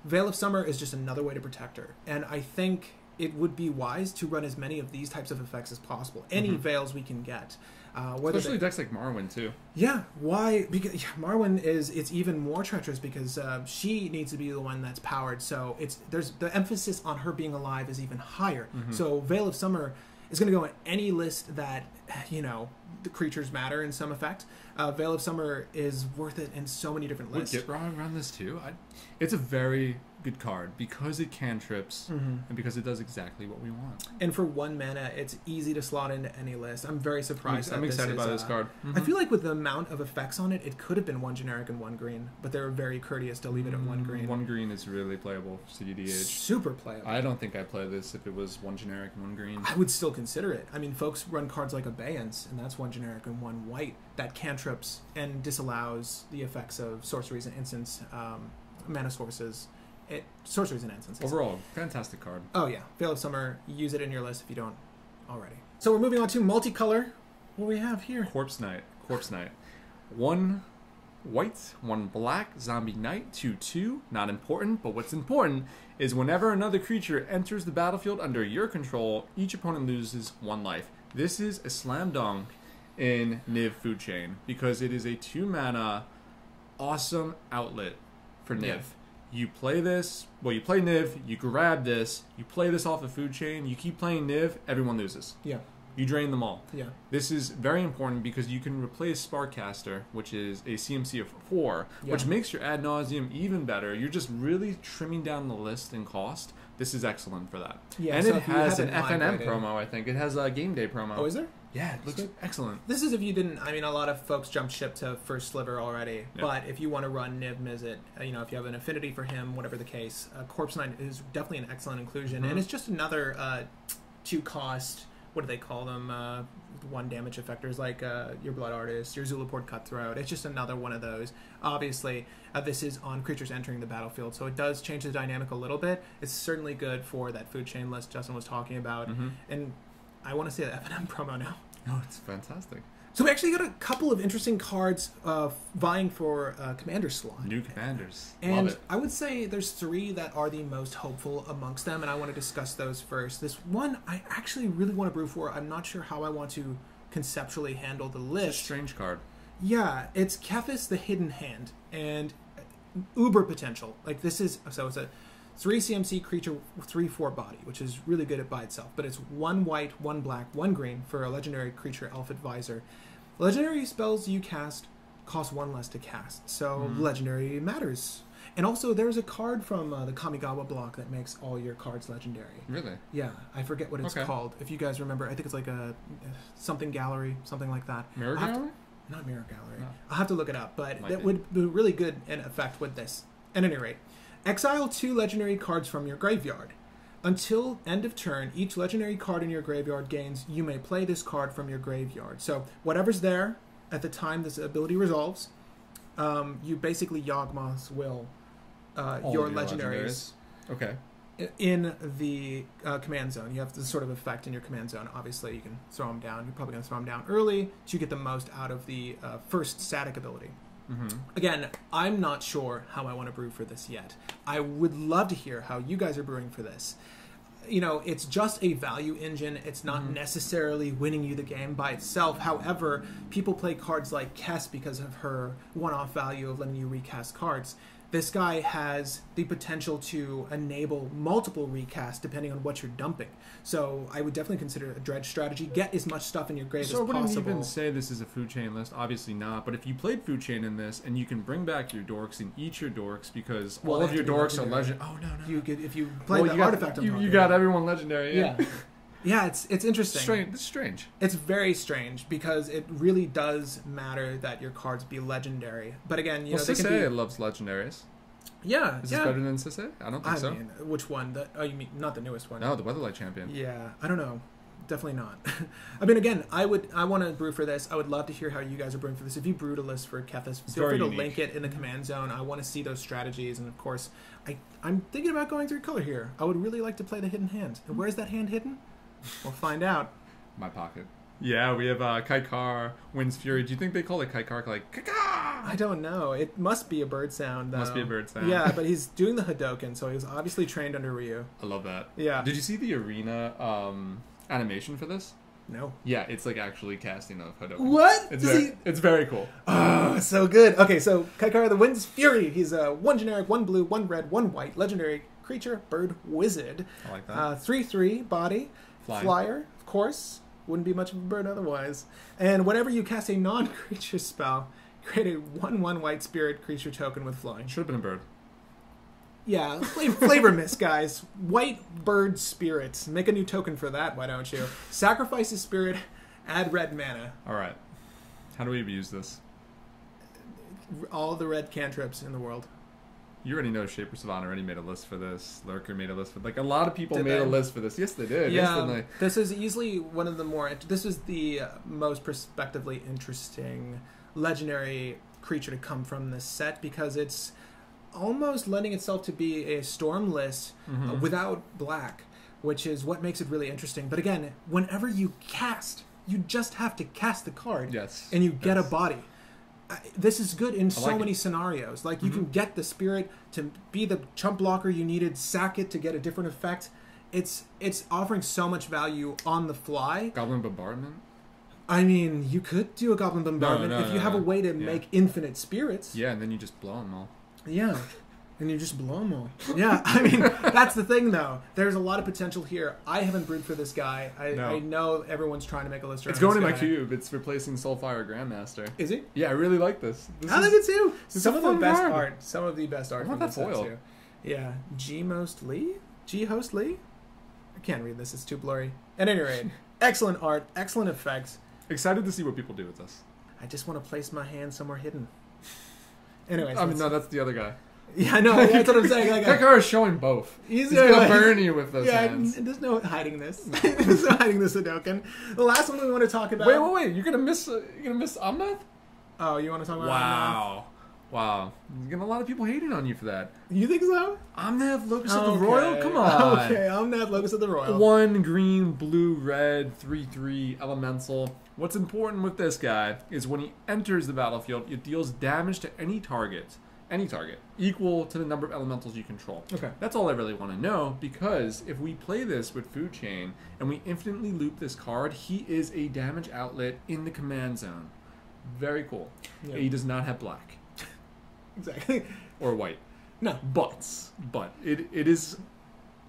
Veil of Summer is just another way to protect her, and I think it would be wise to run as many of these types of effects as possible. Any Mhm. veils we can get, uh, Especially they- decks like Marwyn too. yeah. Why? Because yeah, Marwyn is it's even more treacherous because uh, she needs to be the one that's powered. So it's there's the emphasis on her being alive is even higher. Mhm. So Veil of Summer is going to go in any list that you know the creatures matter in some effect. Uh, Veil of Summer is worth it in so many different Would lists. get wrong around this too. I, it's a very good card because it cantrips Mhm. and because it does exactly what we want. And for one mana, it's easy to slot into any list. I'm very surprised. I'm that excited this by is, this uh, card. I feel like with the amount of effects on it, it could have been one generic and one green, but they were very courteous to leave it at one green. One green is really playable for CDH. Super playable. I don't think I'd play this if it was one generic and one green. I would still consider it. I mean, folks run cards like Abeyance, and that's one generic and one white that cantrips and disallows the effects of sorceries and instants, um, mana sources, it sorceries and instants. Overall, fantastic card. Oh yeah, Veil of Summer. Use it in your list if you don't already. So we're moving on to multicolor. What do we have here? Corpse Knight. Corpse Knight. One white, one black, zombie knight, 2 2. Not important, but what's important is whenever another creature enters the battlefield under your control, each opponent loses one life. This is a slam dunk in Niv Food Chain because it is a two mana awesome outlet for Niv. Yeah. You play this, well, you play Niv, you grab this, you play this off the food chain, you keep playing Niv, everyone loses. Yeah, You drain them all. yeah, This is very important because you can replace Sparkcaster, which is a CMC of four, which makes your Ad Nauseam even better. You're just really trimming down the list and cost. This is excellent for that. Yeah, and so it has an FNM promo, I think. It has a game day promo. Oh, is there? Yeah, it looks Sweet. excellent. This is if you didn't. I mean, a lot of folks jumped ship to First Sliver already. Yeah. But if you want to run Niv Mizzet, uh, you know, if you have an affinity for him, whatever the case, uh, Corpse Knight is definitely an excellent inclusion, Mhm. and it's just another uh, two cost. What do they call them? Uh, one damage effectors like uh, your Blood Artist, your Zulaport Cutthroat. It's just another one of those. Obviously, uh, this is on creatures entering the battlefield, so it does change the dynamic a little bit. It's certainly good for that food chain list Justin was talking about, hmm and I want to see the FNM *laughs* promo now. Oh, it's fantastic. So we actually got a couple of interesting cards uh, vying for uh, commander slot. New commanders. And Love it. I would say there's three that are the most hopeful amongst them, and I want to discuss those first. This one I actually really want to brew for. I'm not sure how I want to conceptually handle the list. strange card. Yeah, it's Kethis the Hidden Hand, and uber potential. Like this is so it's a three CMC creature, three four body, which is really good at by itself. But it's one white, one black, one green for a legendary creature Elf Advisor. Legendary spells you cast cost one less to cast, so Mhm. legendary matters. And also, there's a card from uh, the Kamigawa block that makes all your cards legendary. Really? Yeah, I forget what it's Okay. called. If you guys remember, I think it's like a something gallery, something like that. Mirror I'll to- Gallery? not Mirror Gallery. No. I'll have to look it up, but Might that be. would be really good in effect with this. At any rate, exile two legendary cards from your graveyard. Until end of turn, each legendary card in your graveyard gains. You may play this card from your graveyard. So whatever's there at the time this ability resolves, um, you basically Yawgmoth's will uh, All your of legendaries Okay. in the uh, command zone. You have this sort of effect in your command zone. Obviously, you can throw them down. You're probably going to throw them down early to get the most out of the uh, first static ability. Hmm Again, I'm not sure how I want to brew for this yet. I would love to hear how you guys are brewing for this. You know, it's just a value engine. It's not Mhm. necessarily winning you the game by itself. However, people play cards like Kess because of her one off value of letting you recast cards. This guy has the potential to enable multiple recasts depending on what you're dumping. So I would definitely consider a dredge strategy. Get as much stuff in your grave as possible. So I wouldn't possible. even say this is a food chain list. Obviously not. But if you played food chain in this, and you can bring back your dorks and eat your dorks because Well, all of your dorks are legendary. legend. Oh no no. you could if you play Well, the you got, artifact. I'm You, you got everyone legendary. Yeah. yeah, it's it's interesting. Strange. It's strange. It's very strange because it really does matter that your cards be legendary. But again, you well, know, they can be, loves legendaries. yeah, Is yeah. this better than Sisay? I don't think I so. mean, which one? The, oh, you mean not the newest one? No, the Weatherlight champion. Yeah, I don't know. Definitely not. *laughs* I mean, again, I would I want to brew for this. I would love to hear how you guys are brewing for this. If you brewed a list for Kethis, feel free to unique. link it in the command zone. I want to see those strategies, and of course, I I'm thinking about going through color here. I would really like to play the hidden hand. And hmm. where's that hand hidden? We'll find out. My pocket. Yeah, we have uh, Kykar, Wind's Fury. Do you think they call it Kykar like Kaka? I don't know. It must be a bird sound. Though. Must be a bird sound. Yeah, but he's doing the Hadoken, so he was obviously trained under Ryu. I love that. Yeah. Did you see the arena um, animation for this? No. Yeah, it's like actually casting of Hadouken. What? It's very, he? it's very cool. Oh, so good. Okay, so Kaikara the Wind's Fury. He's a one generic, one blue, one red, one white legendary creature, bird wizard. I like that. Uh, three three body, Flying. flyer, of course. Wouldn't be much of a bird otherwise. And whenever you cast a non-creature spell, create a one-one white spirit creature token with flying. Should have been a bird. Yeah, *laughs* flavor, flavor miss, guys. White bird spirits. Make a new token for that. Why don't you? Sacrifice a spirit. Add red mana. All right. How do we use this? All the red cantrips in the world. You already know Shaper Savannah already made a list for this. Lurker made a list for like a lot of people Did made they? a list for this. Yes, they did. yeah, this is easily one of the more. This is the uh, most prospectively interesting legendary creature to come from this set because it's almost lending itself to be a storm list uh, Mhm. without black, which is what makes it really interesting. But again, whenever you cast, you just have to cast the card. Yes. and you get Yes. a body. I- This is good in so like many it. scenarios. Like you Mhm. can get the spirit to be the chump blocker you needed, sack it to get a different effect. It's it's offering so much value on the fly. Goblin Bombardment. I mean, you could do a goblin bombardment no, if no, you have a way to Yeah. make infinite spirits. Yeah, and then you just blow them all. Yeah. *laughs* And you just blow them all. *laughs* Yeah, I mean that's the thing though. There's a lot of potential here. I haven't brewed for this guy. I, No. I know everyone's trying to make a list. It's around going in this my cube. It's replacing Soulfire Grandmaster. Is it? Yeah, I really like this. this I is- like it too. Some of the best card. art. Some of the best art I want from that this foil. too. Yeah, G Most Lee, G Host Lee. I can't read this; it's too blurry. At any rate, *laughs* excellent art, excellent effects. Excited to see what people do with this. I just want to place my hand somewhere hidden. Anyways, I mean, no, that's the other guy. Yeah, I know. That's what I'm saying. Like, *laughs* card is showing both. he's, He's gonna burn you with those Yeah, hands. there's no hiding this. *laughs* there's no hiding this Hadoken. The last one we want to talk about. Wait, wait, wait! You're gonna miss. Uh, you're gonna miss Omnath. Oh, you want to talk about? Wow, wow! You're getting a lot of people hating on you for that. You think so? Omnath, Locus of the Roil. Come on. *laughs* Okay, I'm Locus of the Roil. One green, blue, red, three three elemental. What's important with this guy is when he enters the battlefield, it deals damage to any target, any target, equal to the number of elementals you control. Okay. That's all I really want to know because if we play this with Food Chain and we infinitely loop this card, he is a damage outlet in the command zone. Very cool. Yeah. He does not have black *laughs* Exactly. or white. No. But but it it is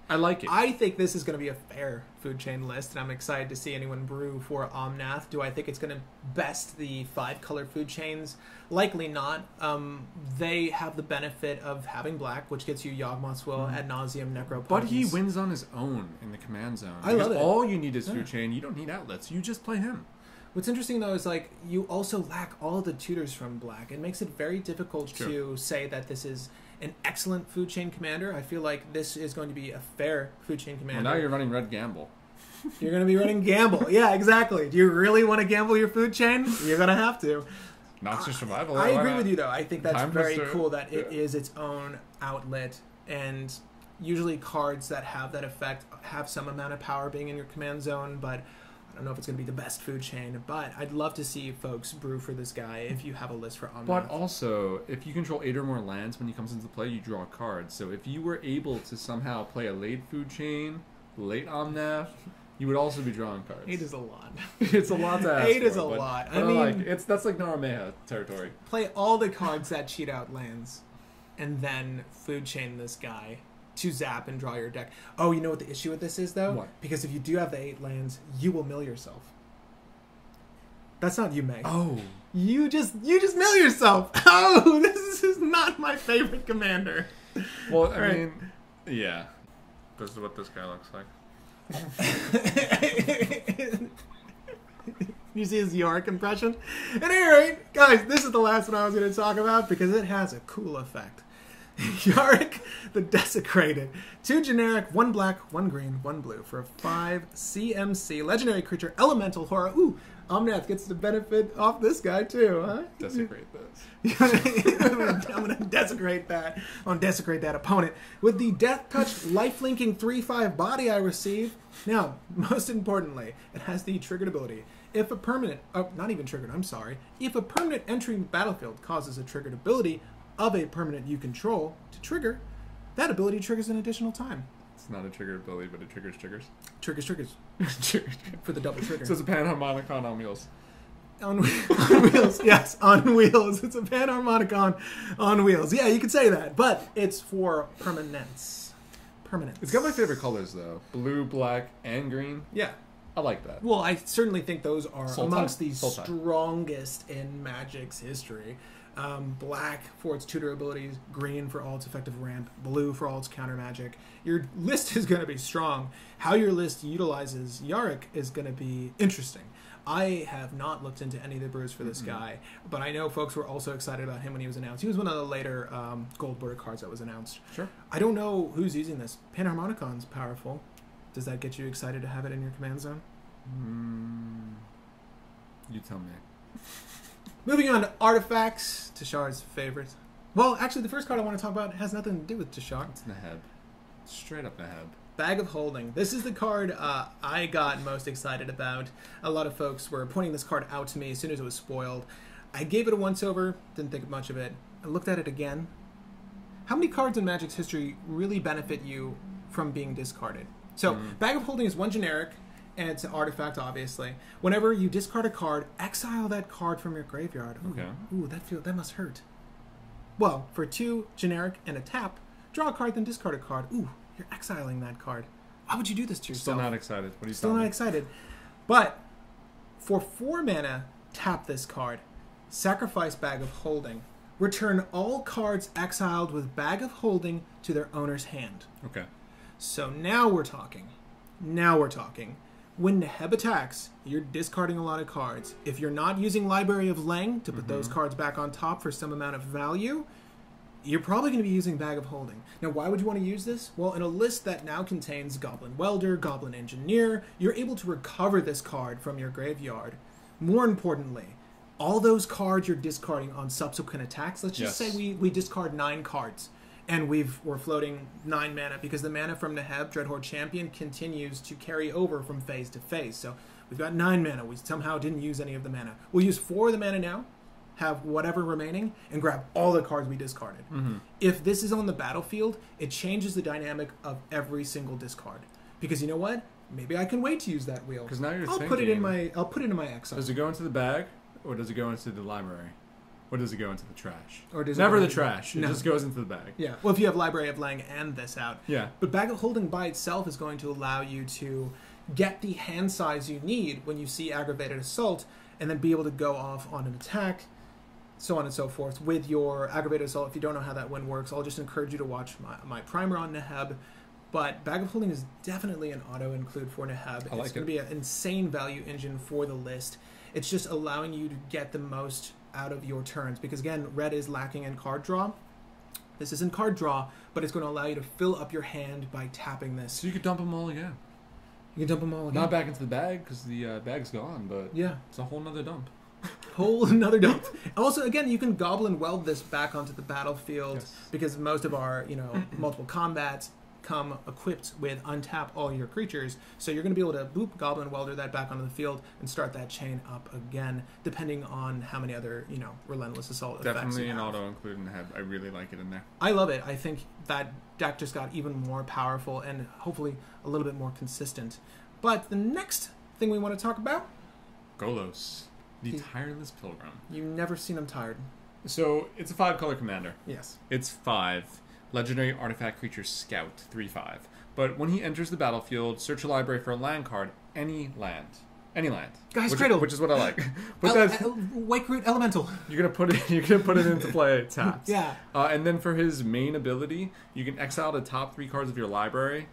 I like it. I think this is going to be a fair food chain list, and I'm excited to see anyone brew for Omnath. Do I think it's going to best the five color food chains? Likely not. Um, they have the benefit of having black, which gets you Yawgmoth's Will, Ad Nauseam, Necropotence. Mm-hmm. But he wins on his own in the command zone. I love it. All you need is Yeah. food chain. You don't need outlets. You just play him. What's interesting though is like you also lack all the tutors from black. It makes it very difficult to say that this is an excellent food chain commander. I feel like this is going to be a fair food chain Well, commander. now you're running red gamble. You're going to be running gamble. *laughs* Yeah, exactly. Do you really want to gamble your food chain? You're going to have to. Monster survival. I why agree not? with you though. I think that's Time very cool that it yeah. is its own outlet and usually cards that have that effect have some amount of power being in your command zone, but I don't know if it's going to be the best food chain, but I'd love to see folks brew for this guy if you have a list for Omnath. But also, if you control eight or more lands when he comes into play, you draw a card. So if you were able to somehow play a late food chain, late Omnath, you would also be drawing cards. Eight is a lot. *laughs* it's a lot to *laughs* ask Eight is a but- lot. I but like mean- it's that's like Naru Meha territory. Play all the cards that cheat out lands, and then food chain this guy to zap and draw your deck. Oh, you know what the issue with this is though? What? Because if you do have the eight lands, you will mill yourself. That's not you, Meg. Oh, You just you just mill yourself. *laughs* Oh, *laughs* this is not my favorite commander. well, I Right. mean, yeah. This is what this guy looks like. *laughs* you see his York impression? At any rate, guys, this is the last one I was going to talk about because it has a cool effect. *laughs* Yarok the Desecrated. Two generic, one black, one green, one blue for a 5 CMC legendary creature, elemental horror. Ooh, Omnath gets the benefit off this guy too, huh? *laughs* Desecrate this. I'm, gonna, I'm gonna desecrate that. I'm gonna desecrate that opponent with the Death Touch life linking three five body I receive. Now, most importantly, it has the triggered ability. If a permanent, oh, not even triggered, I'm sorry. If a permanent entering the battlefield causes a triggered ability of a permanent you control to trigger, that ability triggers an additional time. It's not a trigger ability, but it triggers triggers. Triggers, triggers triggers. *laughs* for the double trigger. So it's a panharmonicon on wheels. On, *laughs* on wheels, yes, on wheels. It's a panharmonicon on wheels. Yeah, you could say that, but it's for permanence. Permanence. It's got my favorite colors though: blue, black, and green. Yeah, I like that. Well, I certainly think those are Sultai? amongst the Sultai. strongest in Magic's history. Um, black for its tutor abilities, green for all its effective ramp, blue for all its counter magic. Your list *laughs* is going to be strong. How your list utilizes Yarok is going to be interesting. I have not looked into any of the brews for this Mhm. guy, but I know folks were also excited about him when he was announced. He was one of the later um, gold border cards that was announced. Sure. I don't know who's using this. Panharmonicon's powerful. Does that get you excited to have it in your command zone? Mm, you tell me. *laughs* Moving on to artifacts, Teshar's favorite. Well, actually, the first card I want to talk about has nothing to do with Teshar. It's Neheb. Straight up Neheb. Bag of Holding. This is the card uh, I got most excited about. A lot of folks were pointing this card out to me as soon as it was spoiled. I gave it a once over, didn't think much of it. I looked at it again. How many cards in Magic's history really benefit you from being discarded? So, Mhm. Bag of Holding is one generic, and it's an artifact, obviously. Whenever you discard a card, exile that card from your graveyard. Ooh, Okay. ooh that feel that must hurt. Well, for two generic and a tap, draw a card, then discard a card. Ooh, you're exiling that card. Why would you do this to yourself? Still not excited. What are you Still not me? excited. But for four mana, tap this card. Sacrifice Bag of Holding. Return all cards exiled with Bag of Holding to their owner's hand. Okay. So now we're talking. Now we're talking. When Neheb attacks, you're discarding a lot of cards. If you're not using Library of Leng to put those Mhm. cards back on top for some amount of value, you're probably going to be using Bag of Holding. Now, why would you want to use this? Well, in a list that now contains Goblin Welder, Goblin Engineer, you're able to recover this card from your graveyard. More importantly, all those cards you're discarding on subsequent attacks, let's just Yes. say we, we discard nine cards and we've we're floating nine mana because the mana from Neheb Dreadhorde Champion continues to carry over from phase to phase. So we've got nine mana. We somehow didn't use any of the mana. We'll use four of the mana now, have whatever remaining, and grab all the cards we discarded. Mm-hmm. If this is on the battlefield, it changes the dynamic of every single discard. Because you know what? Maybe I can wait to use that wheel. Because now you're I'll thinking. put it in my I'll put it in my exile. Does it go into the bag, or does it go into the library, or does it go into the trash? Or does it Never go the into- trash. It No. just goes into the bag. Yeah. Well, if you have Library of Leng and this out, Yeah. But bag of holding by itself is going to allow you to get the hand size you need when you see aggravated assault, and then be able to go off on an attack, so on and so forth. With your aggravated assault, if you don't know how that one works, I'll just encourage you to watch my, my primer on Neheb. But bag of holding is definitely an auto include for Neheb. I like it's going it. to be an insane value engine for the list. It's just allowing you to get the most out of your turns because again, red is lacking in card draw. This isn't card draw, but it's going to allow you to fill up your hand by tapping this. So you could dump them all again. You can dump them all again. Not back into the bag because the uh, bag's gone, but Yeah, it's a whole nother dump. *laughs* whole another dump. also, again, you can goblin weld this back onto the battlefield Yes. because most of our, you know, *clears throat* multiple combats come equipped with untap all your creatures. So you're going to be able to boop goblin welder that back onto the field and start that chain up again, depending on how many other, you know, relentless assault effects Definitely an auto include in the head. I really like it in there. I love it. I think that deck just got even more powerful and hopefully a little bit more consistent. But the next thing we want to talk about, Golos, the He- tireless pilgrim. you've never seen him tired. So it's a five color commander. Yes. It's five. Legendary artifact creature scout, three five. But when he enters the battlefield, search a library for a land card, any land. Any land. Guy's which, Cradle. Which is what I like. *laughs* But El- that's El- Wakeroot Elemental. you're gonna put it *laughs* you're gonna put it into play *laughs* tapped. Yeah. Uh, and then for his main ability, you can exile the top three cards of your library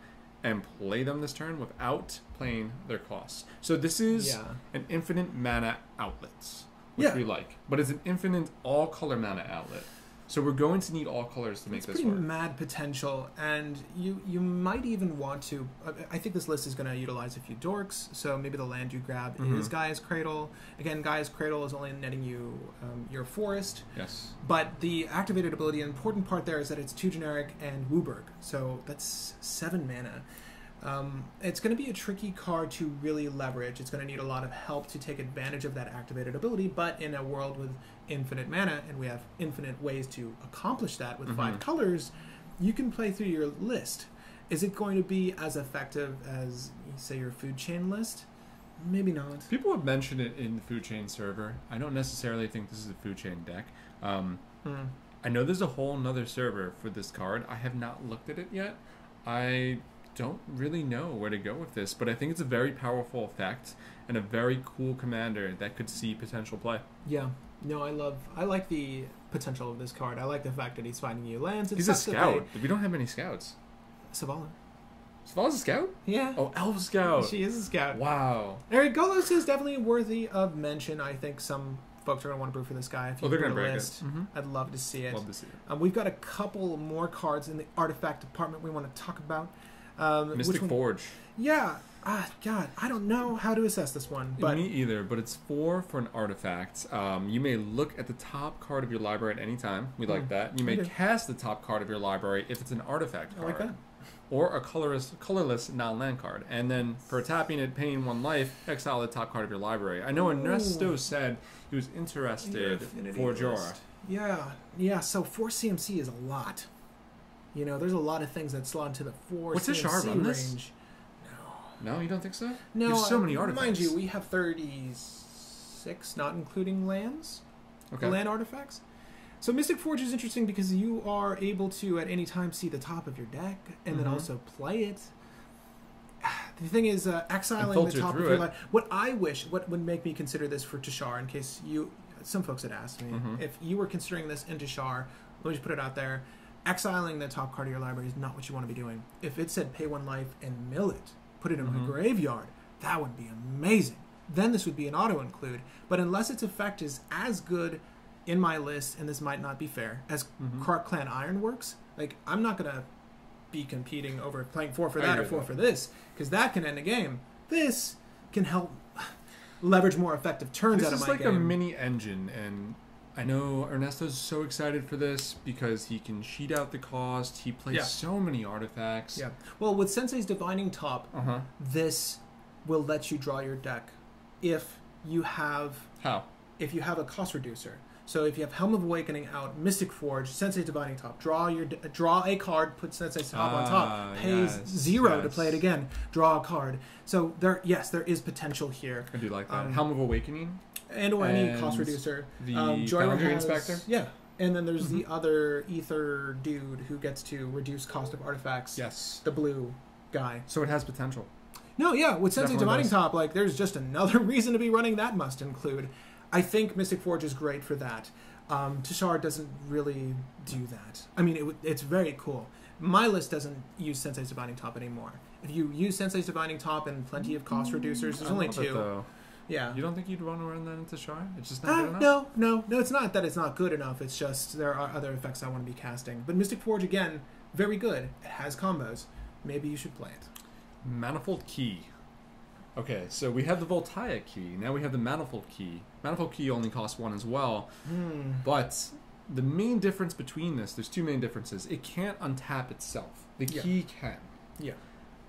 and play them this turn without playing their costs. So this is Yeah. an infinite mana outlet, which Yeah. we like. But it's an infinite all color mana outlet. So we're going to need all colors to make It's this pretty work. mad potential, and you you might even want to. I- I think this list is going to utilize a few dorks, so maybe the land you grab is Mhm. Gaea's Cradle. Again, Gaea's Cradle is only netting you um, your forest, Yes. but the activated ability, an important part there is that it's two generic and WUBRG, so that's seven mana. Um, it's going to be a tricky card to really leverage. It's going to need a lot of help to take advantage of that activated ability, but in a world with infinite mana, and we have infinite ways to accomplish that with five Mhm. colors, you can play through your list. Is it going to be as effective as, say, your food chain list? Maybe not. People have mentioned it in the food chain server. I don't necessarily think this is a food chain deck. Um, Hmm. I know there's a whole nother server for this card. I have not looked at it yet. I don't really know where to go with this, but I think it's a very powerful effect and a very cool commander that could see potential play. Yeah. No, I love. I like the potential of this card. I like the fact that he's finding new lands. It He's a scout. We don't have any scouts. they- Selvala. Selvala's a scout? Yeah. Oh, elf scout. She is a scout. Wow. Eric Golos is definitely worthy of mention. I think some folks are going to want to brew for this guy. If you Oh, they're gonna a break it. list, Mhm. I'd love to see it. Love to see it. Um, we've got a couple more cards in the artifact department we want to talk about. Um, Mystic which one- Forge. Yeah. Ah, God, I don't know how to assess this one, but Me either, but it's four for an artifact. Um, you may look at the top card of your library at any time. We like Mm, that. You may cast the top card of your library if it's an artifact I card. like that. Or a colorless, colorless non-land card. And then for tapping it, paying one life, exile the top card of your library. I know Ooh. Ernesto said he was interested affinity for list. Jhoira. Yeah, yeah. So four CMC is a lot. You know, there's a lot of things that slot into the four What's Shard this? range. No, No, you don't think so? No, have so many Mind you, we have 36, not including lands, Okay. land artifacts. So Mystic Forge is interesting because you are able to at any time see the top of your deck and then Mhm. also play it. *sighs* The thing is, uh, exiling the top of your life. What I wish, what would make me consider this for Teshar, in case you, some folks had asked me, Mhm. if you were considering this in Teshar, let me just put it out there. Exiling the top card of your library is not what you want to be doing. If it said pay one life and mill it, put it in Mhm. my graveyard, that would be amazing. Then this would be an auto include. But unless its effect is as good in my list, and this might not be fair, as Mhm. Krark-Clan Ironworks, like I'm not gonna be competing over playing four for that or four with for this, because that can end a game. This can help *sighs* leverage more effective turns This out of is my like game. a mini engine, and I know Ernesto's so excited for this because he can cheat out the cost. He plays Yeah. so many artifacts. yeah. Well, with Sensei's Divining Top, Uh huh. this will let you draw your deck if you have How? if you have a cost reducer. So if you have Helm of Awakening out, Mystic Forge, Sensei Divining Top, draw your draw a card, put Sensei Top on Ah, top, pays yes, zero to play it again, draw a card. So there, yes, there is potential here, I do like that. Um, Helm of Awakening. And or any And cost reducer. The Um, Jhoira has- Inspector. yeah. And then there's Mm-hmm. the other Ether dude who gets to reduce cost of artifacts. Yes. The blue guy. So it has potential. No, yeah, with Sensei Divining does. Top, like there's just another *laughs* reason to be running that must include. I think Mystic Forge is great for that. Um, Teshar doesn't really do that. I mean, it, it's very cool. My list doesn't use Sensei's Divining Top anymore. If you use Sensei's Divining Top and plenty of cost reducers, there's only two. Yeah. You don't think you'd want to run that into Shard? It's just not Uh, good enough. no, no, no. It's not that it's not good enough. It's just there are other effects I want to be casting. But Mystic Forge again, very good. It has combos. Maybe you should play it. Manifold key. Okay, so we have the Voltaic key. Now we have the Manifold key. Manifold key only costs one as well, Hmm. but the main difference between this, there's two main differences. It can't untap itself. The Yeah. key can. Yeah.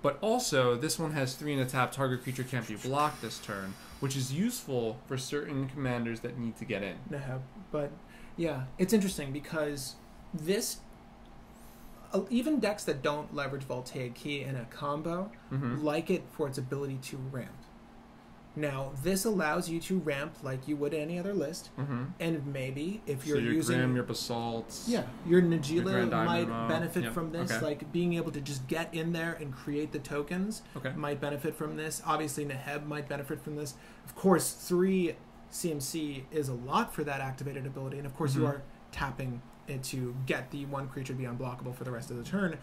But also, this one has three in a tap. Target creature can't be blocked this turn, which is useful for certain commanders that need to get in. No, but yeah, it's interesting because this, uh, even decks that don't leverage Voltaic Key in a combo, Mm-hmm. like it for its ability to ramp. Now, this allows you to ramp like you would any other list, Mm-hmm. and maybe if So you're your using Grim, your Basalt. Yeah, your Najeela might Dynamo. benefit from this. okay. Like being able to just get in there and create the tokens Okay. might benefit from this. Obviously, Neheb might benefit from this. Of course, three CMC is a lot for that activated ability, and of course, you Mhm. are tapping it to get the one creature to be unblockable for the rest of the turn.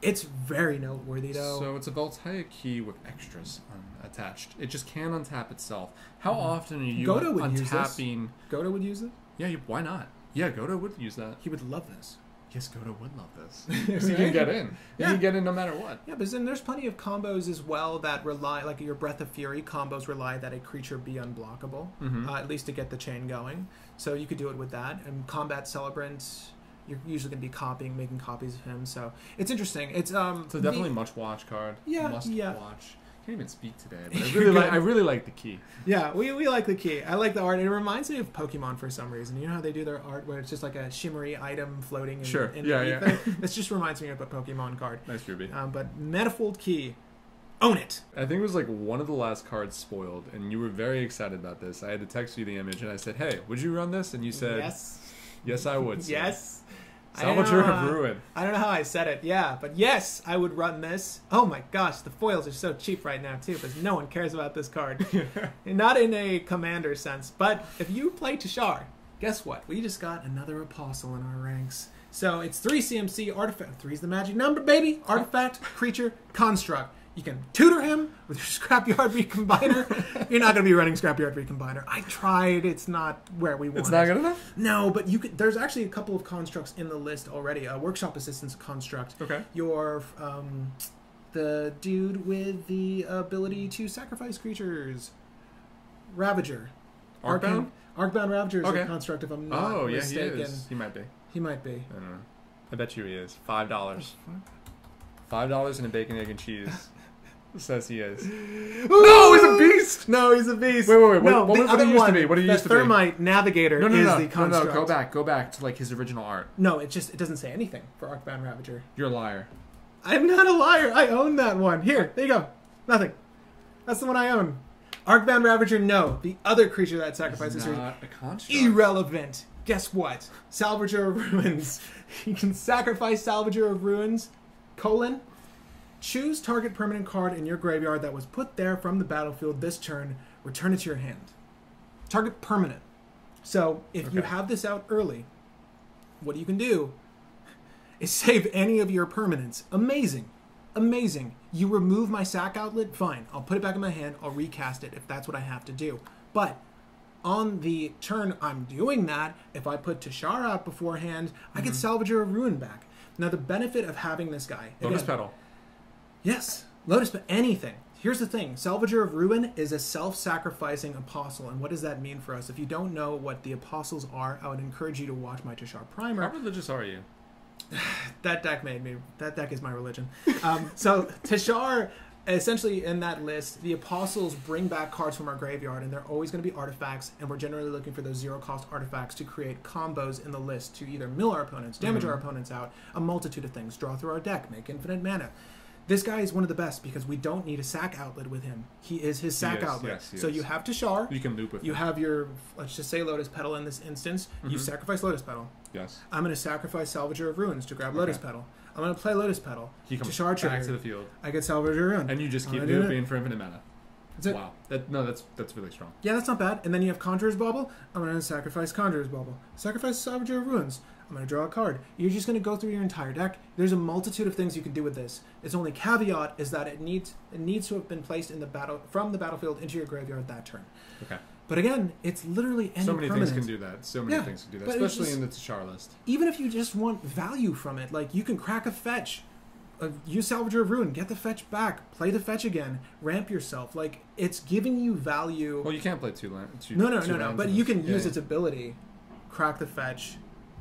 It's very noteworthy, though. So it's a Voltaic key with extras um, attached. It just can untap itself. How Mhm. often are you Godo would use this. untapping? Godo would use it. Yeah, why not? Yeah, Godo would use that. He would love this. Yes, Godo would love this. *laughs* You Right? can get in. You Yeah. can get in no matter what. Yeah, but then there's plenty of combos as well that rely, like your Breath of Fury combos rely that a creature be unblockable. Mhm. uh, at least to get the chain going. So you could do it with that. And Combat Celebrant, you're usually going to be copying, making copies of him. So it's interesting. It's um. So definitely the- much watch card. Yeah, must yeah. watch. Can't even speak today, but I *laughs* really like. I really like the key. yeah, we, we like the key. I like the art. It reminds me of Pokemon for some reason. You know how they do their art where it's just like a shimmery item floating. In, Sure. In Yeah, yeah. it? *laughs* This just reminds me of a Pokemon card. Nice Ruby. Um, but Manifold Key, own it. I think it was like one of the last cards spoiled, and you were very excited about this. I had to text you the image, and I said, "Hey, would you run this?" And you said, yes. "Yes, I would." sir." Yes. I don't Salvager know, of uh, Ruin. I don't know how I said it. Yeah, but yes, I would run this. Oh my gosh, the foils are so cheap right now too, because no one cares about this card. *laughs* Not in a commander sense, but if you play Teshar, guess what? We just got another apostle in our ranks. So it's three CMC artifact. Three's the magic number, baby. Artifact, creature, construct. You can tutor him with your *laughs* Scrapyard Recombiner. You're not going to be running Scrapyard Recombiner. I tried. It's not where we want. It's not good enough? No, but you could. There's actually a couple of constructs in the list already. A workshop assistance construct. Okay. Your um, the dude with the ability to sacrifice creatures, Ravager. Arcbound? Arcbound Ravager is Okay. a construct. If I'm not Oh, yeah, he mistaken, is. He might be. He might be. I don't know. I bet you he is. Five dollars. Five dollars and a bacon, egg, and cheese. Says he is. No, he's a beast! No, he's a beast. Wait, wait, wait, No, what- what what he used to one, be? What he the used to be? Thermite Navigator No, no, is no, the no, no, construct. Go back, go back to like his original art. No, it just it doesn't say anything for Arcbound Ravager. You're a liar. I'm not a liar. I own that one. Here, there you go. Nothing. That's the one I own. Arcbound Ravager, no. The other creature that sacrifices not a construct. irrelevant. Guess what? Salvager of Ruins. *laughs* You can sacrifice Salvager of Ruins, colon, choose target permanent card in your graveyard that was put there from the battlefield this turn, return it to your hand. Target permanent. So if you have this out early, what you can do is *laughs* save any of your permanents. Amazing. Amazing. You remove my sack outlet, fine. I'll put it back in my hand. I'll recast it if that's what I have to do. But on the turn I'm doing that, if I put Teshar out beforehand, I get mm-hmm. Salvager of Ruin back. Now the benefit of having this guy, again, petal. Yes, Lotus, but anything. Here's the thing: Salvager of Ruin is a self-sacrificing apostle, and what does that mean for us? If you don't know what the apostles are, I would encourage you to watch my Teshar primer. How religious are you? *sighs* That deck made me. That deck is my religion. Um, so *laughs* Teshar, essentially in that list, the apostles bring back cards from our graveyard, and they're always going to be artifacts, and we're generally looking for those zero-cost artifacts to create combos in the list to either mill our opponents, damage our opponents out, a multitude of things, draw through our deck, make infinite mana. This guy is one of the best because we don't need a sack outlet with him. He is his sack is, outlet. yes, so is. you have Teshar. You can loop with You him. have your, let's just say Lotus Petal in this instance. You Mhm. sacrifice Lotus Petal. Yes. I'm going to sacrifice Salvager of Ruins to grab Lotus Petal. I'm going to play Lotus Petal. He comes Teshar back trigger. to the field, I get Salvager of Ruins. and you just keep looping for infinite mana. That's it. Wow. That no, that's that's really strong. Yeah, that's not bad. And then you have Conjurer's Bauble. I'm going to sacrifice Conjurer's Bauble. Sacrifice Salvager of Ruins. I'm going to draw a card. You're just going to go through your entire deck. There's a multitude of things you can do with this. Its only caveat is that it needs it needs to have been placed in the battle from the battlefield into your graveyard that turn. Okay. But again, it's literally any so many permanent. things can do that. So many Yeah, things can do that, especially just- in the Teshar list. even if you just want value from it, like you can crack a fetch, uh, use Salvager of Ruin, get the fetch back, play the fetch again, ramp yourself. Like it's giving you value. Well, you can't play two land. No, no, two no, no. But you can use yeah. its ability, crack the fetch,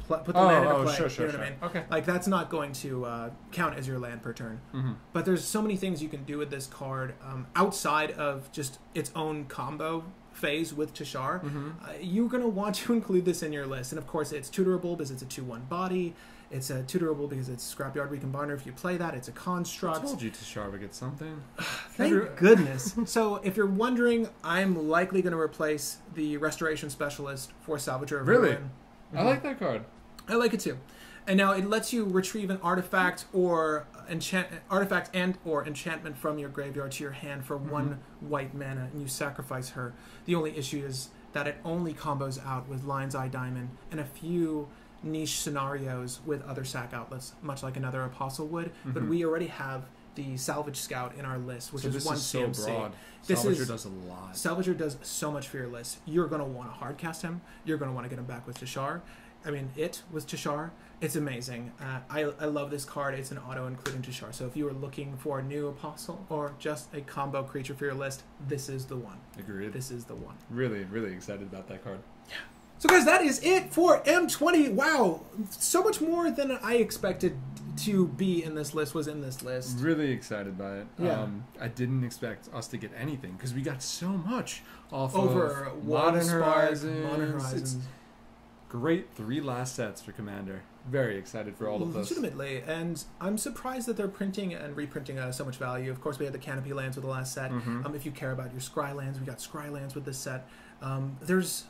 pl- put the Oh, land into oh, play. sure, sure, you know what I sure. mean? Okay. Like that's not going to uh, count as your land per turn. Mhm. But there's so many things you can do with this card um, outside of just its own combo phase with Teshar. Mhm. Uh, you're going to want to *laughs* include this in your list. And of course, it's tutorable because it's a 2 1 body. It's a tutorable because it's Scrapyard Recombiner. If you play that, it's a construct. told you Teshar would get something. *sighs* Thank Every- goodness. *laughs* so, if you're wondering, I'm likely going to replace the Restoration Specialist for Salvager of Really? Ruin. I like that card. I like it too. And now it lets you retrieve an artifact or enchant artifact and or enchantment from your graveyard to your hand for one white mana, and you sacrifice her. The only issue is that it only combos out with Lion's Eye Diamond and a few niche scenarios with other sac outlets, much like another Apostle would. But Mhm. we already have the Salvage Scout in our list, which so is this one is so broad. This Salvager is- does a lot. Salvager does so much for your list. You're going to want to hardcast him. You're going to want to get him back with Teshar. I mean, it was Teshar. It's amazing. Uh, I, I love this card. It's an auto including Teshar. So if you are looking for a new apostle or just a combo creature for your list, this is the one. Agreed. This is the one. Really, really excited about that card. Yeah. So guys, that is it for M20. Wow, so much more than I expected to be in this list was in this list. Really excited by it. Yeah. Um, I didn't expect us to get anything because we got so much off Over of Modern Horizons. Modern It's Horizons. Great three last sets for Commander. Very excited for all of those. Legitimately, and I'm surprised that they're printing and reprinting uh, so much value. Of course, we had the Canopy lands with the last set. Mhm. Um, if you care about your Scry lands, we got Scry lands with this set. Um, there's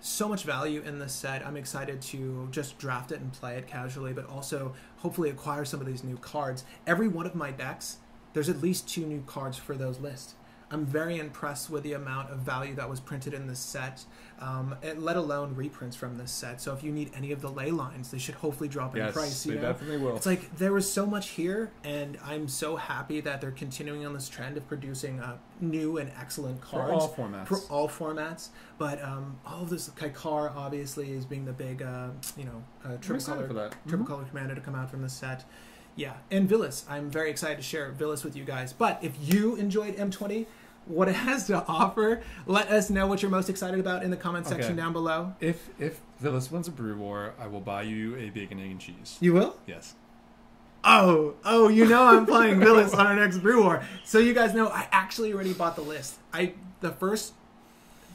so much value in this set. I'm excited to just draft it and play it casually, but also hopefully acquire some of these new cards. Every one of my decks, there's at least two new cards for those lists. I'm very impressed with the amount of value that was printed in this set, um, and let alone reprints from this set. So if you need any of the ley lines, they should hopefully drop in price. You they know? definitely will. It's like there was so much here, and I'm so happy that they're continuing on this trend of producing uh, new and excellent For cards all formats. for all formats. But um, all of this, Kykar obviously is being the big, uh, you know, uh, triple color for that. triple Mhm. color commander to come out from this set. Yeah, and Vilis. I'm very excited to share Vilis with you guys. But if you enjoyed M20, what it has to offer, let us know what you're most excited about in the comment section Okay. down below. If if Vilis wins a brew war, I will buy you a bacon, egg, and cheese. You will? Yes. Oh, oh, you know I'm playing Vilis on our next Brew War. So you guys know I actually already bought the list. I the first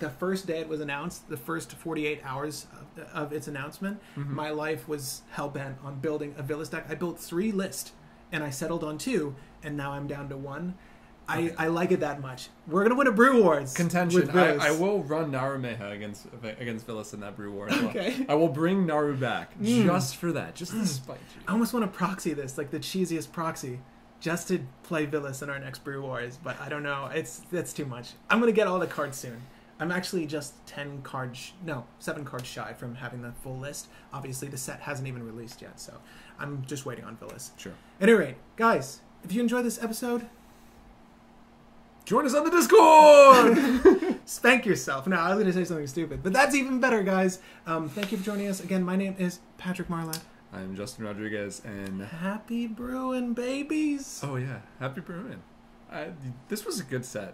the first day it was announced, the first 48 hours of, of its announcement, Mm-hmm. my life was hell bent on building a Vilis deck. I built three lists and I settled on two, and now I'm down to one. I, I like it that much. We're gonna win a Brew Wars Contention. I, I will run Naru Meha against against Vilis in that brew war. Well. Okay. *laughs* I will bring Naru back Mm. just for that, just to *clears throat* spite you. I almost want to proxy this, like the cheesiest proxy, just to play Vilis in our next Brew Wars. But I don't know. It's that's too much. I'm gonna get all the cards soon. I'm actually just ten cards, sh- no, seven cards shy from having the full list. Obviously, the set hasn't even released yet, so I'm just waiting on Vilis. Sure. At any rate, guys, if you enjoyed this episode, Join us on the Discord. *laughs* spank yourself. No, I was gonna say something stupid, but that's even better, guys. Um, thank you for joining us again. My name is Patrick Marlatt. I'm Justin Rodriguez, and Happy brewing, babies. oh yeah, happy brewing. I, this was a good set,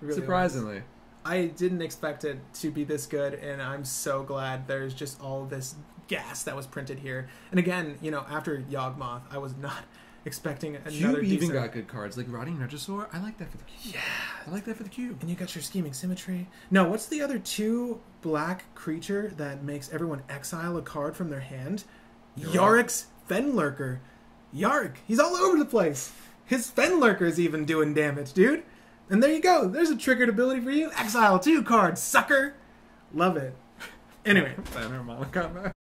really was. I didn't expect it to be this good, and I'm so glad there's just all this gas that was printed here. And again, you know, after Yawgmoth, I was not *laughs* expecting another Cube even decent- got good cards, like Rotting Regisaur. I like that for the cube. Yeah. I like that for the cube. And you got your scheming symmetry. No, what's the other two black creature that makes everyone exile a card from their hand? Yarok's Fenlurker. Yark, he's all over the place. His Fenlurker's even doing damage, dude. And there you go. There's a triggered ability for you. Exile two cards, sucker. Love it. Anyway. *laughs*